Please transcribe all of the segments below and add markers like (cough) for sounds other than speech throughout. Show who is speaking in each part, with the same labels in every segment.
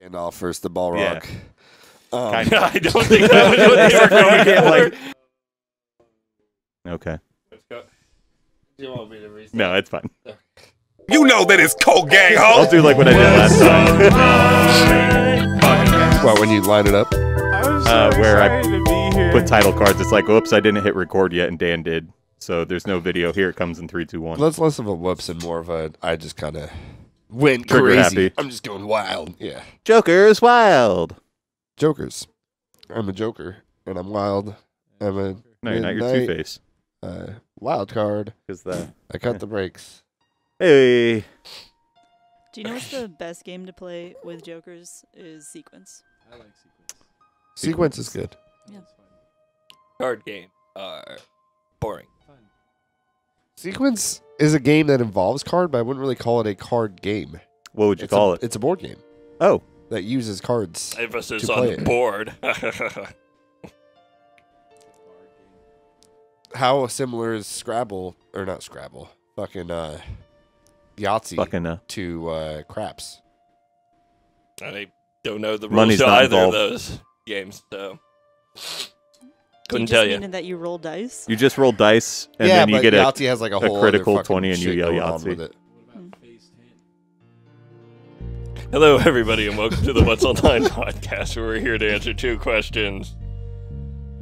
Speaker 1: And off first the ball
Speaker 2: Yeah.
Speaker 1: rock. Um,
Speaker 2: Kind (laughs)
Speaker 3: I don't think that was what they were going
Speaker 2: Yeah,
Speaker 3: for.
Speaker 2: like- Okay.
Speaker 1: Do you want me to restart?
Speaker 2: No, it's fine.
Speaker 4: You know that it's Cult Gang,
Speaker 2: I'll do like what I did last time.
Speaker 1: Well, when you line it up,
Speaker 2: Uh, where I put title cards. It's like, oops, I didn't hit record yet, and Dan did. So there's no video. Here it comes in three, two, one.
Speaker 1: less less of a whoops and more of a I just kind of went
Speaker 2: Trigger
Speaker 1: crazy.
Speaker 2: happy.
Speaker 1: I'm just going wild. Yeah,
Speaker 2: Joker's wild.
Speaker 1: Jokers. I'm a Joker and I'm wild. I'm a
Speaker 2: No, you're not. You're
Speaker 1: midnight,
Speaker 2: Two Face.
Speaker 1: Uh, wild card.
Speaker 2: Because the
Speaker 1: I cut the (laughs) brakes.
Speaker 2: hey,
Speaker 5: Do you know what's the best game to play with jokers is sequence.
Speaker 6: I like sequence.
Speaker 1: Sequence is good. Yeah.
Speaker 3: Card game are boring.
Speaker 6: Fun.
Speaker 1: Sequence is a game that involves card, but I wouldn't really call it a card game.
Speaker 2: what would you
Speaker 1: it's
Speaker 2: call
Speaker 1: a,
Speaker 2: it?
Speaker 1: It's a board game
Speaker 2: Oh,
Speaker 1: that uses cards.
Speaker 3: Emphasis
Speaker 1: To
Speaker 3: on
Speaker 1: play
Speaker 3: the
Speaker 1: it.
Speaker 3: board. (laughs)
Speaker 1: How similar is Scrabble or not Scrabble? Fucking uh, Yahtzee
Speaker 2: fucking uh,
Speaker 1: to uh, craps.
Speaker 3: I don't know the rules
Speaker 2: Money's
Speaker 3: to either
Speaker 2: involved.
Speaker 3: of those games, so
Speaker 5: Do
Speaker 3: couldn't
Speaker 5: you
Speaker 3: tell
Speaker 5: just
Speaker 3: you.
Speaker 5: mean that you roll dice?
Speaker 2: you just roll dice, and
Speaker 1: yeah,
Speaker 2: then you
Speaker 1: but
Speaker 2: get a.
Speaker 1: Yahtzee has like a
Speaker 2: a
Speaker 1: whole
Speaker 2: critical
Speaker 1: other
Speaker 2: 20 and you yell
Speaker 1: going on
Speaker 2: Yahtzee.
Speaker 1: with it.
Speaker 6: What about phase?
Speaker 3: Hello, everybody, and welcome to the What's Online (laughs) podcast, where we're here to answer two questions.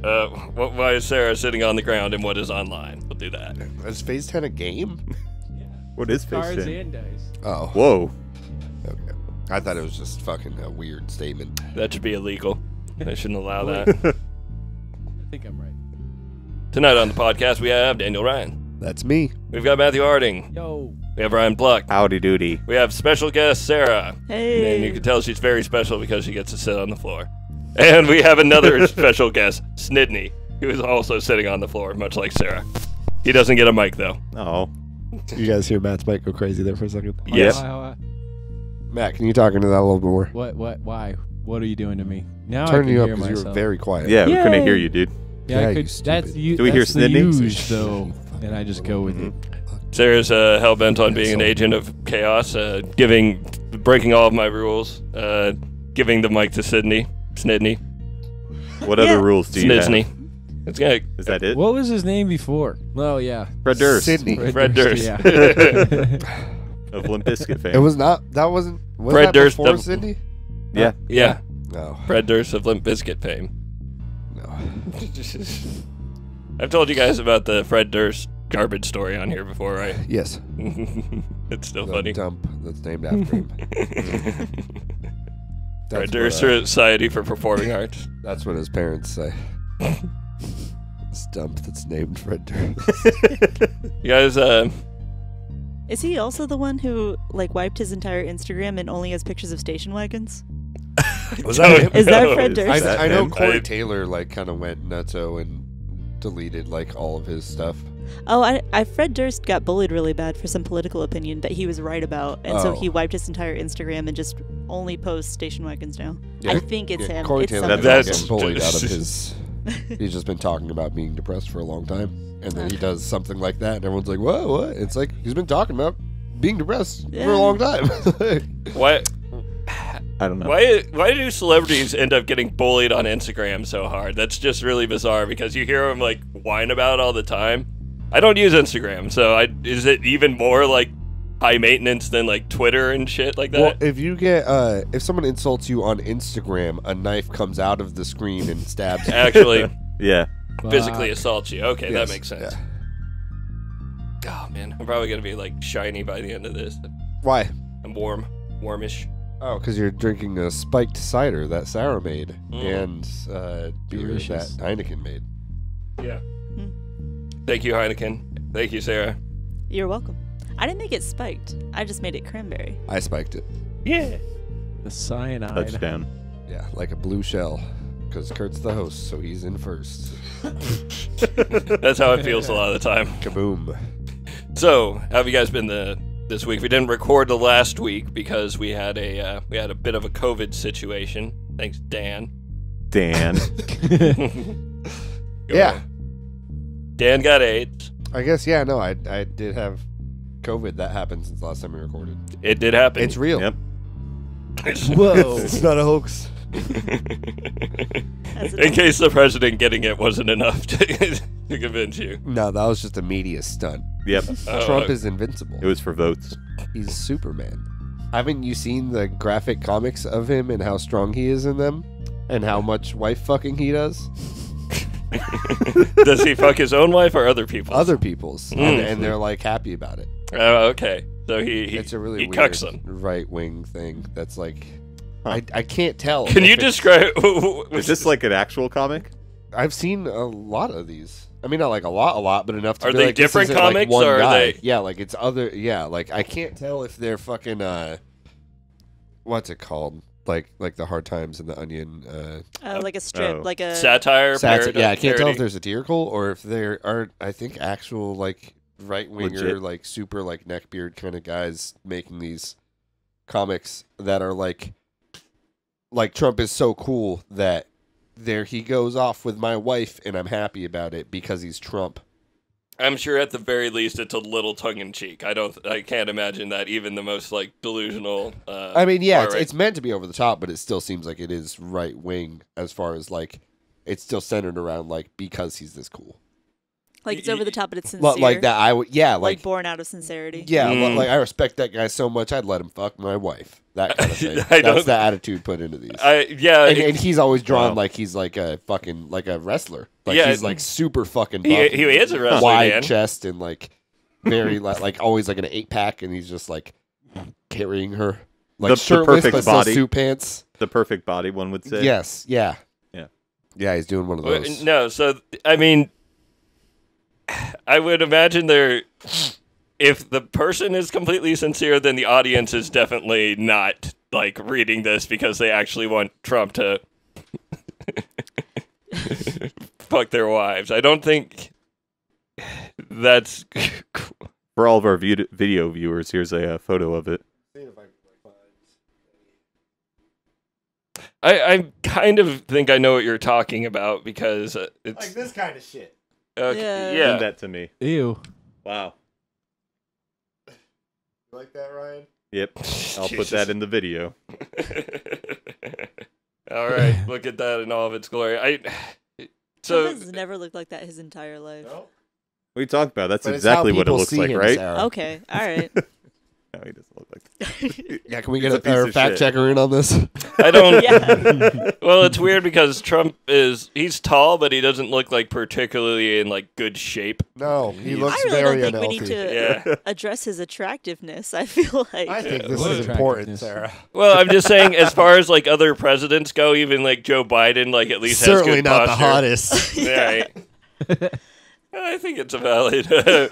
Speaker 3: Uh, wh- why is Sarah sitting on the ground, and what is online? We'll do that.
Speaker 1: Is Phase Ten a game?
Speaker 6: Yeah. (laughs)
Speaker 2: What is face
Speaker 6: Cards
Speaker 2: in?
Speaker 6: and dice.
Speaker 1: Oh,
Speaker 2: Whoa.
Speaker 1: okay. I thought it was just fucking a weird statement.
Speaker 3: That should be illegal. They shouldn't allow (laughs) that.
Speaker 6: I think I'm right.
Speaker 3: Tonight on the podcast, we have Daniel Ryan.
Speaker 1: That's me.
Speaker 3: We've got Matthew Harding.
Speaker 6: Yo.
Speaker 3: We have Ryan Pluck.
Speaker 2: Howdy doody.
Speaker 3: We have special guest Sarah.
Speaker 5: Hey.
Speaker 3: And you can tell she's very special because she gets to sit on the floor. And we have another (laughs) special guest, Snidney, who is also sitting on the floor, much like Sarah. He doesn't get a mic though.
Speaker 2: Oh.
Speaker 1: You guys hear Matt's mic go crazy there for a second?
Speaker 3: Yes.
Speaker 6: Why, why,
Speaker 1: Matt, can you talk into that a little bit more?
Speaker 6: What? What? Why? What are you doing to me? Now I
Speaker 1: Turn
Speaker 6: can
Speaker 1: you up because you
Speaker 6: myself.
Speaker 1: were very quiet.
Speaker 2: Yeah, we couldn't hear you, dude.
Speaker 6: Yeah,
Speaker 1: Yeah,
Speaker 6: I
Speaker 1: you
Speaker 6: could. That's you.
Speaker 2: Do we hear
Speaker 6: that's the
Speaker 2: Snidney?
Speaker 6: use, though, and I just go with it.
Speaker 3: Sarah's uh, hell bent on being an agent of chaos, uh, giving, breaking all of my rules, uh, giving the mic to Sydney, Snidney,
Speaker 2: What
Speaker 5: Yeah.
Speaker 2: other rules do you
Speaker 3: Snidsney.
Speaker 2: have?
Speaker 3: It's gonna
Speaker 2: Is that it?
Speaker 6: What was his name before? Oh yeah,
Speaker 2: Fred Durst
Speaker 1: Sydney.
Speaker 3: Fred Durst.
Speaker 6: Yeah. (laughs)
Speaker 2: of Limp Bizkit fame.
Speaker 1: It was not. That wasn't. Was
Speaker 3: Fred
Speaker 1: that
Speaker 3: Durst,
Speaker 1: before
Speaker 3: the-
Speaker 1: Sydney?
Speaker 2: yeah.
Speaker 3: yeah,
Speaker 1: No.
Speaker 3: Fred Durst of Limp Bizkit fame.
Speaker 1: No. (laughs)
Speaker 3: I've told you guys about the Fred Durst garbage story on here before, right? (laughs)
Speaker 1: Yes. (laughs)
Speaker 3: it's still
Speaker 1: The
Speaker 3: funny.
Speaker 1: dump that's named after him.
Speaker 3: Fred
Speaker 1: That's
Speaker 3: Durst
Speaker 1: what, uh,
Speaker 3: Society for Performing Arts.
Speaker 1: That's what his parents say. this dump that's named Fred Durst.
Speaker 3: You guys, uh,
Speaker 5: Is he also the one who like wiped his entire Instagram and only has pictures of station wagons?
Speaker 1: Was
Speaker 3: don't
Speaker 5: Is that. (laughs) Fred Durst?
Speaker 1: I,
Speaker 2: that
Speaker 1: I know
Speaker 2: him?
Speaker 1: Corey
Speaker 3: I-
Speaker 1: Taylor like kind of went nutso and deleted like all of his stuff.
Speaker 5: Oh, I, I Fred Durst got bullied really bad for some political opinion that he was right about, and so
Speaker 1: Oh.
Speaker 5: he wiped his entire Instagram and just only posts station wagons now.
Speaker 1: Yeah.
Speaker 5: I think it's
Speaker 1: Yeah,
Speaker 5: him.
Speaker 1: Corey
Speaker 5: it's
Speaker 1: Taylor
Speaker 5: someone
Speaker 3: That-
Speaker 1: gets
Speaker 3: that's
Speaker 1: bullied out of his. (laughs) He's just been talking about being depressed for a long time, and then he does something like that, and everyone's like, "Whoa, what?" It's like he's been talking about being depressed for a long time. (laughs)
Speaker 3: why,
Speaker 2: I don't know.
Speaker 3: why, why do celebrities end up getting bullied on Instagram so hard? That's just really bizarre because you hear them like whine about it all the time. I don't use Instagram, so I is it even more like high maintenance than like Twitter and shit like that?
Speaker 1: well, if you get uh, if someone insults you on Instagram, a knife comes out of the screen and stabs. you.
Speaker 3: Actually, (laughs)
Speaker 2: Yeah.
Speaker 3: physically
Speaker 6: Fuck.
Speaker 3: assault you. Okay,
Speaker 1: Yes,
Speaker 3: that makes sense.
Speaker 1: yeah.
Speaker 3: Oh man, I'm probably gonna be like shiny by the end of this.
Speaker 1: Why?
Speaker 3: I'm warm, warmish.
Speaker 1: Oh, because you're drinking a spiked cider that Sarah made
Speaker 3: Mm.
Speaker 1: and uh, beer
Speaker 6: Delicious.
Speaker 1: that Heineken made.
Speaker 3: Yeah. Thank you, Heineken. Thank you, Sarah.
Speaker 5: You're welcome. I didn't make it spiked. I just made it cranberry.
Speaker 1: I spiked it.
Speaker 3: Yeah.
Speaker 6: The cyanide.
Speaker 2: Touchdown.
Speaker 1: Yeah, like a blue shell. Because Kurt's the host, so he's in first. (laughs)
Speaker 3: That's how it feels a lot of the time.
Speaker 1: Kaboom.
Speaker 3: So, how have you guys been the this week? We didn't record the last week because we had a uh, we had a bit of a COVID situation. Thanks, Dan.
Speaker 2: Dan. (laughs) (laughs)
Speaker 1: Yeah.
Speaker 3: on. Dan got AIDS.
Speaker 1: I guess, yeah, no, I, I did have COVID. That happened since last time we recorded.
Speaker 3: It did happen.
Speaker 1: It's real.
Speaker 2: Yep. (laughs)
Speaker 6: Whoa.
Speaker 1: it's not a hoax.
Speaker 5: As
Speaker 3: In case the president getting it wasn't enough to, (laughs) to convince you.
Speaker 1: No, that was just a media stunt.
Speaker 2: Yep.
Speaker 3: Oh,
Speaker 1: Trump
Speaker 3: okay.
Speaker 1: is invincible.
Speaker 2: It was for votes.
Speaker 1: He's Superman. Haven't you seen the graphic comics of him and how strong he is in them? And how much wife fucking he does? (laughs)
Speaker 3: Does he fuck his own wife or other people's?
Speaker 1: Other people's. And,
Speaker 3: Mm.
Speaker 1: and they're like happy about it.
Speaker 3: Oh, okay. So he, he
Speaker 1: it's a really
Speaker 3: he
Speaker 1: weird
Speaker 3: cucks them.
Speaker 1: right wing thing that's like I, I can't tell.
Speaker 3: Can you describe? (laughs)
Speaker 2: Is this like an actual comic?
Speaker 1: I've seen a lot of these. I mean, not like a lot, a lot, but enough to
Speaker 3: Are
Speaker 1: be
Speaker 3: they
Speaker 1: like, this
Speaker 3: different
Speaker 1: isn't, like,
Speaker 3: comics,
Speaker 1: one
Speaker 3: or are
Speaker 1: guy.
Speaker 3: they-
Speaker 1: Yeah, like it's other. Yeah, like I can't tell if they're fucking. uh What's it called? Like like the Hard Times and the Onion. uh
Speaker 5: uh, like a strip,
Speaker 2: Oh.
Speaker 5: like a
Speaker 3: satire?
Speaker 1: sats-
Speaker 3: parody-
Speaker 1: Yeah, I can't tell if
Speaker 3: there's
Speaker 1: they're satirical or if there are. I think actual like right winger,
Speaker 2: Legit.
Speaker 1: like super like neckbeard kind of guys making these comics that are like like Trump is so cool that there he goes off with my wife and I'm happy about it because he's Trump.
Speaker 3: I'm sure at the very least it's a little tongue in cheek. I don't. I can't imagine that even the most like delusional. Uh,
Speaker 1: I mean, yeah, it's,
Speaker 3: far-right-
Speaker 1: it's meant to be over the top, but it still seems like it is right wing as far as like it's still centered around like because he's this cool.
Speaker 5: like it's over the top, but it's sincere.
Speaker 1: Like that, I would yeah,
Speaker 5: like
Speaker 1: like
Speaker 5: born out of sincerity.
Speaker 1: yeah,
Speaker 3: Mm.
Speaker 1: like I respect that guy so much, I'd let him fuck my wife. That kind of (laughs) thing.
Speaker 3: I
Speaker 1: That's the attitude put into these.
Speaker 3: I yeah.
Speaker 1: and,
Speaker 3: it-
Speaker 1: and he's always drawn
Speaker 2: Wow.
Speaker 1: like he's like a fucking like a wrestler. Like
Speaker 3: Yeah.
Speaker 1: he's like super fucking.
Speaker 3: He-
Speaker 1: buff
Speaker 3: he
Speaker 1: and
Speaker 3: is a wrestler,
Speaker 1: Wide
Speaker 3: man.
Speaker 1: chest and like very li- like always like an eight pack, and he's just like carrying her like
Speaker 2: The- the
Speaker 1: shirtless
Speaker 2: perfect
Speaker 1: but still
Speaker 2: body.
Speaker 1: suit pants.
Speaker 2: The perfect body, one would say.
Speaker 1: Yes, yeah,
Speaker 2: Yeah.
Speaker 1: yeah. He's doing one of those.
Speaker 3: No, so I mean, (sighs) I would imagine there. If the person is completely sincere, then the audience is definitely not like reading this because they actually want Trump to (laughs) fuck their wives. I don't think that's.
Speaker 2: For all of our view- video viewers, here's a uh, photo of it.
Speaker 3: I, I kind of think I know what you're talking about because uh, it's like
Speaker 1: this kind of shit.
Speaker 3: okay,
Speaker 5: Yeah.
Speaker 3: yeah.
Speaker 2: Send that to me.
Speaker 6: Ew.
Speaker 2: Wow.
Speaker 1: Like that, Ryan?
Speaker 2: Yep. (laughs) I'll put that in the video. (laughs)
Speaker 3: all right, (laughs) look at that in all of its glory. I
Speaker 5: So
Speaker 3: so
Speaker 5: has never looked like that his entire life.
Speaker 2: What are you talking about? That's exactly what it looks like, right?
Speaker 5: Okay, all right.
Speaker 2: No, he doesn't look like that. (laughs)
Speaker 1: Yeah, can we
Speaker 2: He's
Speaker 1: get
Speaker 2: a
Speaker 1: a, our fact
Speaker 2: shit.
Speaker 1: checker in on this? (laughs)
Speaker 3: I don't.
Speaker 5: yeah. (laughs)
Speaker 3: Well, it's weird because Trump is he's tall, but he doesn't look like particularly in like good shape.
Speaker 1: No, he
Speaker 2: I
Speaker 1: looks
Speaker 5: I really
Speaker 1: very
Speaker 5: don't think we need
Speaker 1: unhealthy.
Speaker 5: to
Speaker 3: Yeah.
Speaker 5: address his attractiveness. I feel like
Speaker 1: I think
Speaker 3: Yeah.
Speaker 1: this
Speaker 6: What
Speaker 1: is important. Sarah.
Speaker 3: Well, I'm just saying, as far as like other presidents go, even like Joe Biden, like at least has
Speaker 1: Certainly
Speaker 3: good
Speaker 1: not
Speaker 3: posture.
Speaker 1: the hottest.
Speaker 3: Yeah, right. I think it's a valid uh,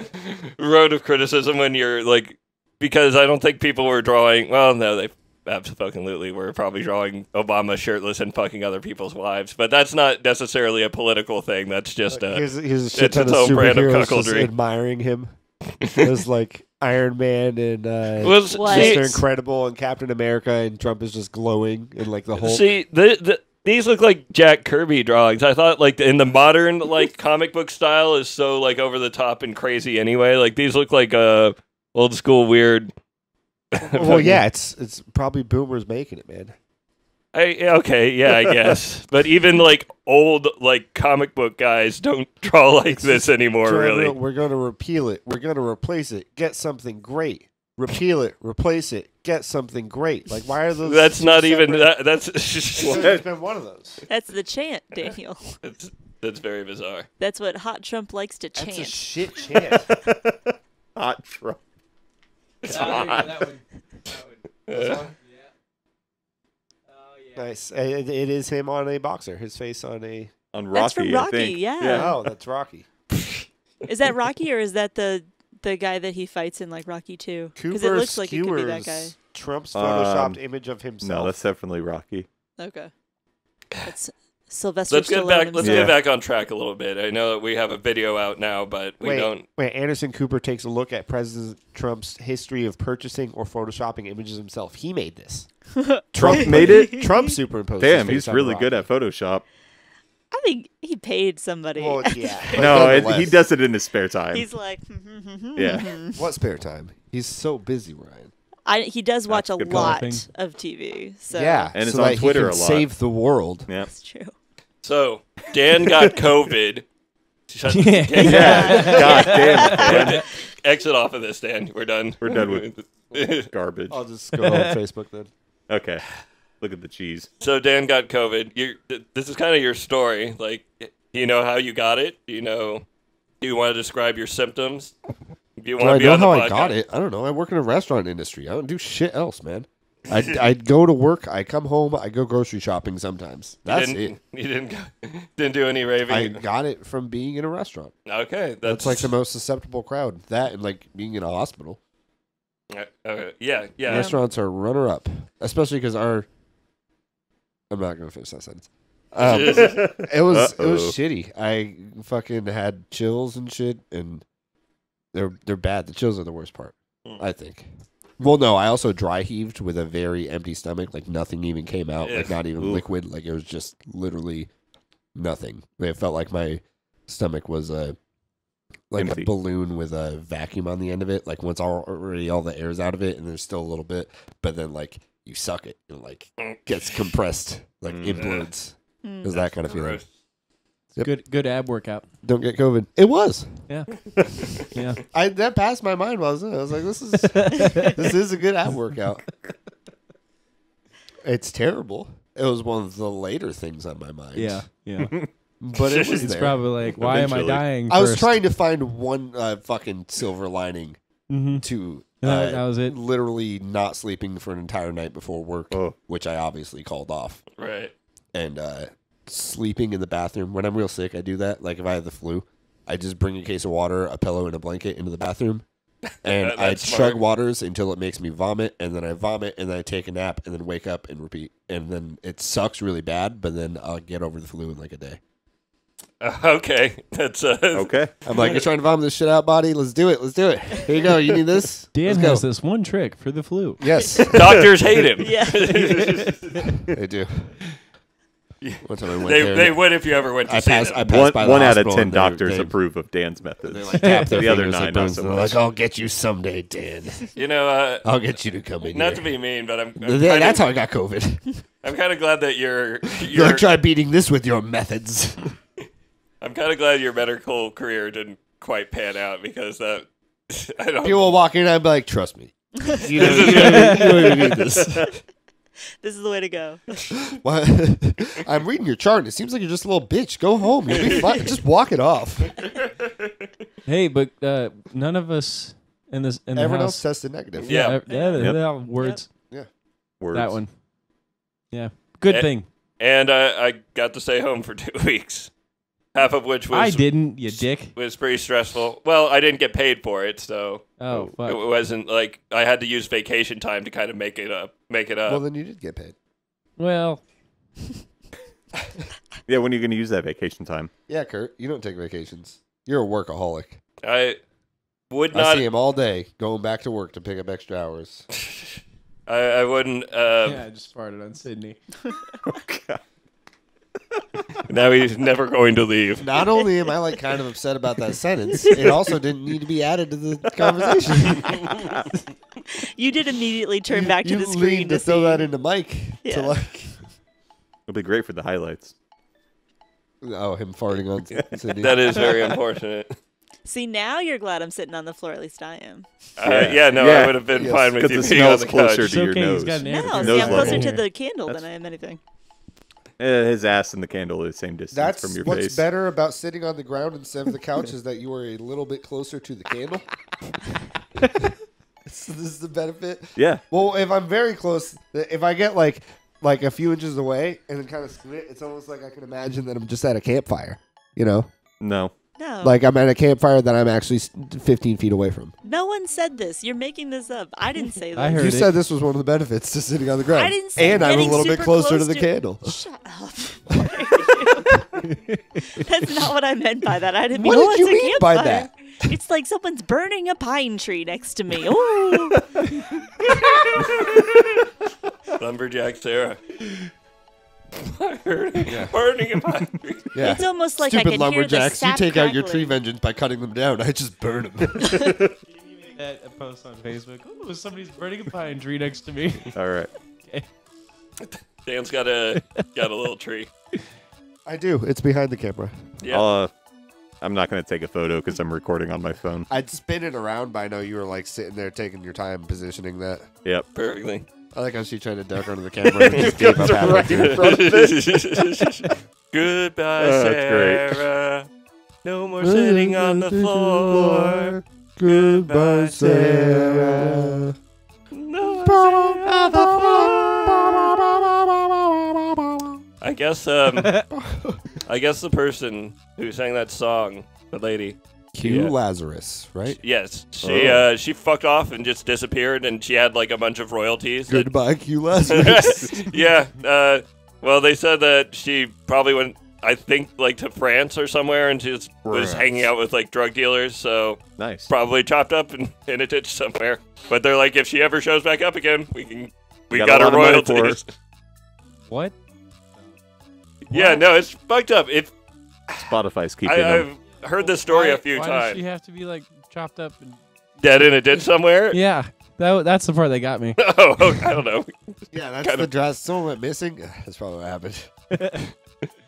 Speaker 3: road of criticism when you're like, because I don't think people were drawing. Well, no, they absolutely were probably drawing Obama shirtless and fucking other people's wives, but that's not necessarily a political thing. That's just a.
Speaker 1: here's, here's a shit
Speaker 3: it's
Speaker 1: ton of
Speaker 3: own brand of
Speaker 1: superheroes just admiring him. it was like Iron Man and uh, (laughs)
Speaker 3: Well, s-
Speaker 5: What?
Speaker 3: see,
Speaker 1: Mr. Incredible and Captain America, and Trump is just glowing and like the whole.
Speaker 3: see the, the these look like Jack Kirby drawings. I thought like in the modern like comic book style is so like over the top and crazy anyway. Like these look like uh old school weird.
Speaker 1: well, (laughs) yeah, it's it's probably boomers making it, man.
Speaker 3: I, okay, yeah, I guess. (laughs) but even like old like comic book guys don't draw like this anymore,
Speaker 1: Trying to-
Speaker 3: really.
Speaker 1: We're going to repeal it. We're going to replace it. Get something great. Repeal it. Replace it. Get something great. Like, why are those?
Speaker 3: That's
Speaker 1: two
Speaker 3: not even
Speaker 1: separate-
Speaker 3: that, that's (laughs)
Speaker 1: There's been one of those.
Speaker 5: that's the chant, Daniel.
Speaker 3: that's, that's very bizarre.
Speaker 5: That's what Hot Trump likes to
Speaker 1: That's a
Speaker 5: chant.
Speaker 1: shit chant.
Speaker 2: Hot Trump. (laughs)
Speaker 1: nice. It, it is him on a boxer. His face on a.
Speaker 2: On Rocky,
Speaker 5: That's from
Speaker 2: I
Speaker 5: Rocky,
Speaker 2: think.
Speaker 5: yeah.
Speaker 1: Oh, that's Rocky. (laughs)
Speaker 5: Is that Rocky or is that the the guy that he fights in like Rocky 2? Because it looks like it could be that guy.
Speaker 1: Trump's photoshopped
Speaker 2: Um,
Speaker 1: image of himself.
Speaker 2: No, that's definitely Rocky.
Speaker 5: Okay. That's Sylvester
Speaker 3: Let's get
Speaker 5: Stallone
Speaker 3: back let's
Speaker 5: himself.
Speaker 3: get back on track a little bit. I know that we have a video out now, but we
Speaker 1: wait,
Speaker 3: don't
Speaker 1: wait. Anderson Cooper takes a look at President Trump's history of purchasing or photoshopping images himself. He made this. (laughs)
Speaker 2: Trump made it?
Speaker 1: Trump superimposed. his
Speaker 2: Damn,
Speaker 1: face
Speaker 2: he's
Speaker 1: on
Speaker 2: really good at Photoshop.
Speaker 5: I think he paid somebody.
Speaker 1: Well, yeah. (laughs)
Speaker 2: No, it, he does it in his spare time.
Speaker 5: He's like, (laughs) hmm, hmm, hmm,
Speaker 2: Yeah.
Speaker 1: What spare time? He's so busy, Ryan.
Speaker 5: I, he does watch
Speaker 2: That's
Speaker 5: a lot of TV. So
Speaker 1: yeah,
Speaker 2: And it's on Twitter
Speaker 1: he
Speaker 2: a lot.
Speaker 1: Save the world.
Speaker 2: Yeah.
Speaker 5: that's true.
Speaker 3: So Dan got (laughs) COVID. Shut-
Speaker 6: Yeah. (laughs)
Speaker 3: Yeah.
Speaker 2: God damn it, Dan.
Speaker 3: Exit off of this, Dan. We're done.
Speaker 2: We're done with (laughs) garbage.
Speaker 1: I'll just go on Facebook then.
Speaker 2: Okay. Look at the cheese.
Speaker 3: so Dan got COVID. You. This is kind of your story. Like, do you know how you got it? Do you know? Do you want to describe your symptoms? Do you want
Speaker 1: I
Speaker 3: to be
Speaker 1: know
Speaker 3: on the
Speaker 1: how I got it? I don't know. I work in a restaurant industry. I don't do shit else, man. I I go to work. I come home. I go grocery shopping sometimes. That's
Speaker 3: didn't,
Speaker 1: it. (laughs)
Speaker 3: You didn't go, (laughs) didn't do any raving.
Speaker 1: I got it from being in a restaurant.
Speaker 3: okay, that's,
Speaker 1: That's like the most susceptible crowd. That and like being in a hospital.
Speaker 3: Uh, uh, yeah, yeah.
Speaker 1: Restaurants are runner up, especially because our. I'm not gonna finish that sentence. Um, (laughs) it was it
Speaker 2: Uh-oh.
Speaker 1: was shitty. I fucking had chills and shit, and they're they're bad. The chills are the worst part.
Speaker 3: Hmm.
Speaker 1: I think. Well, no, I also dry heaved with a very empty stomach. Like nothing even came out. Like not even
Speaker 2: Ooh.
Speaker 1: liquid. Like it was just literally nothing. It felt like my stomach was a like
Speaker 2: Empty.
Speaker 1: a balloon with a vacuum on the end of it. Like once all, already all the air's out of it, and there's still a little bit, but then like you suck it and like gets compressed, like
Speaker 2: Mm.
Speaker 1: implodes.
Speaker 5: Mm.
Speaker 1: It was that kind of feeling.
Speaker 3: Gross.
Speaker 1: Yep.
Speaker 6: Good good ab workout.
Speaker 1: Don't get COVID. It was.
Speaker 6: Yeah. (laughs) Yeah.
Speaker 1: I that passed my mind while I was in it. I was like, this is (laughs) this is a good ab workout. It's terrible. It was one of the later things on my mind.
Speaker 6: Yeah. Yeah. (laughs)
Speaker 1: but it was
Speaker 6: It's
Speaker 1: there.
Speaker 6: probably like, why am I
Speaker 2: Eventually.
Speaker 6: dying?
Speaker 1: I was
Speaker 6: first?
Speaker 1: trying to find one uh, fucking silver lining
Speaker 6: Mhm.
Speaker 1: to uh,
Speaker 6: that- that was it?
Speaker 1: Literally not sleeping for an entire night before work,
Speaker 2: Oh.
Speaker 1: which I obviously called off,
Speaker 3: Right.
Speaker 1: and uh, sleeping in the bathroom when I'm real sick. I do that. Like if I have the flu, I just bring a case of water, a pillow, and a blanket into the bathroom, (laughs) and I
Speaker 3: That's
Speaker 1: chug
Speaker 3: smart.
Speaker 1: waters until it makes me vomit, and then I vomit, and then I take a nap, and then wake up and repeat, and then it sucks really bad, but then I'll get over the flu in like a day.
Speaker 3: Uh, (laughs) okay, that's uh,
Speaker 2: Okay. (laughs)
Speaker 1: I'm like, you're trying to vomit this shit out, body. Let's do it. Let's do it. Here you go. You need this.
Speaker 6: Dan
Speaker 1: Let's
Speaker 6: has
Speaker 1: go.
Speaker 6: this one trick for the flu.
Speaker 1: Yes,
Speaker 3: Doctors hate him.
Speaker 5: Yeah.
Speaker 1: they do. One time I went
Speaker 3: They,
Speaker 1: there,
Speaker 3: they would if you ever went to
Speaker 1: I
Speaker 3: see
Speaker 1: passed.
Speaker 3: them.
Speaker 1: I passed
Speaker 2: One,
Speaker 1: by the
Speaker 2: one out of
Speaker 1: hospital
Speaker 2: ten
Speaker 1: and they-
Speaker 2: doctors
Speaker 1: they,
Speaker 2: approve of Dan's methods.
Speaker 1: They like tap their (laughs)
Speaker 2: The other
Speaker 1: fingers
Speaker 2: nine,
Speaker 1: at
Speaker 2: not
Speaker 1: burns,
Speaker 2: so
Speaker 1: they're
Speaker 2: much.
Speaker 1: like, "I'll get you someday, Dan.
Speaker 3: you know, uh,
Speaker 1: I'll get you to come in
Speaker 3: not
Speaker 1: here."
Speaker 3: to be mean, but I'm, I'm
Speaker 1: Th-
Speaker 3: kind
Speaker 1: That's how I got COVID. (laughs)
Speaker 3: I'm kind of glad that you're, (laughs)
Speaker 1: You're
Speaker 3: you're
Speaker 1: like, try beating this with your methods.
Speaker 3: I'm kind of glad your medical career didn't quite pan out because that I don't.
Speaker 1: People walk in, I'd be like, "Trust me, you don't, you don't, even, you don't even need this."
Speaker 5: This is the way to go. (laughs)
Speaker 1: Why- (laughs) I'm reading your chart. and It seems like you're just a little bitch. Go home. You'll be (laughs) fine. Just walk it off.
Speaker 6: Hey, but uh, none of us in this in the
Speaker 1: Everyone
Speaker 6: house.
Speaker 1: else tested negative.
Speaker 3: Yeah.
Speaker 6: uh, yeah,
Speaker 2: Yep.
Speaker 6: yeah, words.
Speaker 2: Words.
Speaker 6: That one. Yeah. Good
Speaker 3: Eh,
Speaker 6: thing.
Speaker 3: and I, I got to stay home for two weeks, half of which was
Speaker 6: I didn't, you dick.
Speaker 3: was pretty stressful. Well, I didn't get paid for it, so
Speaker 6: Oh,
Speaker 3: it wasn't like I had to use vacation time to kind of make it up. Make it up.
Speaker 1: Well, then you did get paid.
Speaker 6: Well, (laughs)
Speaker 2: Yeah, when are you going to use that vacation time?
Speaker 1: Yeah, Kurt. You don't take vacations. You're a workaholic.
Speaker 3: I would not I
Speaker 1: see him all day going back to work to pick up extra hours. (laughs)
Speaker 3: I, I wouldn't. Uh,
Speaker 6: yeah, I just farted on Sydney. (laughs) (laughs)
Speaker 3: Now he's never going to leave.
Speaker 1: Not only am I like kind of upset about that sentence, it also didn't need to be added to the conversation. (laughs)
Speaker 5: You did immediately turn back to
Speaker 1: you
Speaker 5: the screen
Speaker 1: leaned
Speaker 5: to,
Speaker 1: to throw
Speaker 5: see.
Speaker 1: that into Mike
Speaker 5: Yeah.
Speaker 1: to like.
Speaker 2: It'll be great for the highlights.
Speaker 1: Oh, him farting on (laughs) Sydney.
Speaker 3: That is very unfortunate.
Speaker 5: See, now you're glad I'm sitting on the floor. At least I am.
Speaker 3: Uh, yeah, no, I
Speaker 2: Yeah.
Speaker 3: would have been
Speaker 1: Yes,
Speaker 3: fine with
Speaker 2: 'cause
Speaker 3: you
Speaker 2: the
Speaker 3: being on
Speaker 2: smell's
Speaker 3: the
Speaker 2: closer to
Speaker 6: It's
Speaker 2: your
Speaker 6: okay.
Speaker 2: nose.
Speaker 6: He's got an air
Speaker 5: No,
Speaker 6: conditioner
Speaker 5: see, I'm closer
Speaker 2: level.
Speaker 5: to the candle
Speaker 2: That's-
Speaker 5: than I am anything.
Speaker 2: Eh, (laughs) his ass and the candle are the same distance
Speaker 1: That's
Speaker 2: from your
Speaker 1: what's
Speaker 2: face.
Speaker 1: better about sitting on the ground instead of the couch is that you are a little bit closer to the candle. so (laughs) this is the benefit.
Speaker 2: Yeah.
Speaker 1: Well, if I'm very close, if I get like like a few inches away and then kind of split, it's almost like I can imagine that I'm just at a campfire. You know,
Speaker 2: No.
Speaker 5: No,
Speaker 1: like I'm at a campfire that I'm actually 15 feet away from.
Speaker 5: no one said this. You're making this up. I didn't say that. (laughs)
Speaker 6: I heard
Speaker 1: you
Speaker 6: it.
Speaker 1: said this was one of the benefits to sitting on the ground.
Speaker 5: I didn't say
Speaker 1: and I'm a little bit
Speaker 5: super
Speaker 1: closer to
Speaker 5: close
Speaker 1: the
Speaker 5: to-
Speaker 1: candle. (laughs)
Speaker 5: Shut up. What are you- That's not what I meant by that. I didn't mean.
Speaker 1: What
Speaker 5: oh,
Speaker 1: did you
Speaker 5: it's
Speaker 1: mean by
Speaker 5: campfire." It's like someone's burning a pine tree next to me. (laughs) Ooh.
Speaker 3: Lumberjack Sarah. (laughs) burning, burning a pine tree.
Speaker 1: Yeah.
Speaker 5: It's almost like I
Speaker 1: Stupid
Speaker 5: can hear the
Speaker 1: lumberjacks. You
Speaker 5: sap
Speaker 1: take out your tree
Speaker 5: crackling.
Speaker 1: vengeance by cutting them down. I just burn them.
Speaker 6: that (laughs) (laughs) post on Facebook. Ooh, somebody's burning a pine tree next to me.
Speaker 2: All right.
Speaker 3: Dan's got a got a little tree.
Speaker 1: I do. It's behind the camera.
Speaker 3: Yeah.
Speaker 2: I'll, uh, I'm not gonna take a photo because I'm recording on my phone.
Speaker 1: I'd spin it around, but I know you were like sitting there taking your time positioning that.
Speaker 2: Yep.
Speaker 3: Perfectly.
Speaker 1: I like how she tried to duck under the camera and just gave up halfway through. (laughs)
Speaker 3: Goodbye,
Speaker 2: Oh, that's great.
Speaker 3: Sarah. No more sitting on the floor.
Speaker 1: Goodbye, Sarah.
Speaker 3: No I guess um I guess the person who sang that song, the lady,
Speaker 1: Q
Speaker 3: Yeah.
Speaker 1: Lazarus, right?
Speaker 3: yes, she
Speaker 2: Oh.
Speaker 3: uh she fucked off and just disappeared and she had like a bunch of royalties. that-
Speaker 1: Goodbye, Q (laughs) Lazarus. (laughs)
Speaker 3: yeah. Uh, well, they said that she probably went, I think, like to France or somewhere, and just was
Speaker 1: Right.
Speaker 3: hanging out with like drug dealers. So
Speaker 2: Nice.
Speaker 3: probably chopped up in, in (laughs) a ditch somewhere. But they're like, if she ever shows back up again, we can. We
Speaker 2: Got
Speaker 3: got,
Speaker 2: a
Speaker 3: her
Speaker 2: lot of money for her.
Speaker 3: royalties.
Speaker 6: What?
Speaker 3: Yeah, no, it's fucked up. It,
Speaker 2: Spotify's keeping
Speaker 3: I,
Speaker 2: them.
Speaker 3: I've heard this story
Speaker 6: Why-
Speaker 3: a few
Speaker 6: why
Speaker 3: times.
Speaker 6: does she have to be like chopped up and?
Speaker 3: Dead in a ditch (laughs) somewhere.
Speaker 6: Yeah, that that's the part that got me. (laughs)
Speaker 3: Oh, okay, I don't know. (laughs)
Speaker 1: yeah, that's
Speaker 3: Kind
Speaker 1: the
Speaker 3: of-
Speaker 1: dress. Someone went missing. That's probably what happened.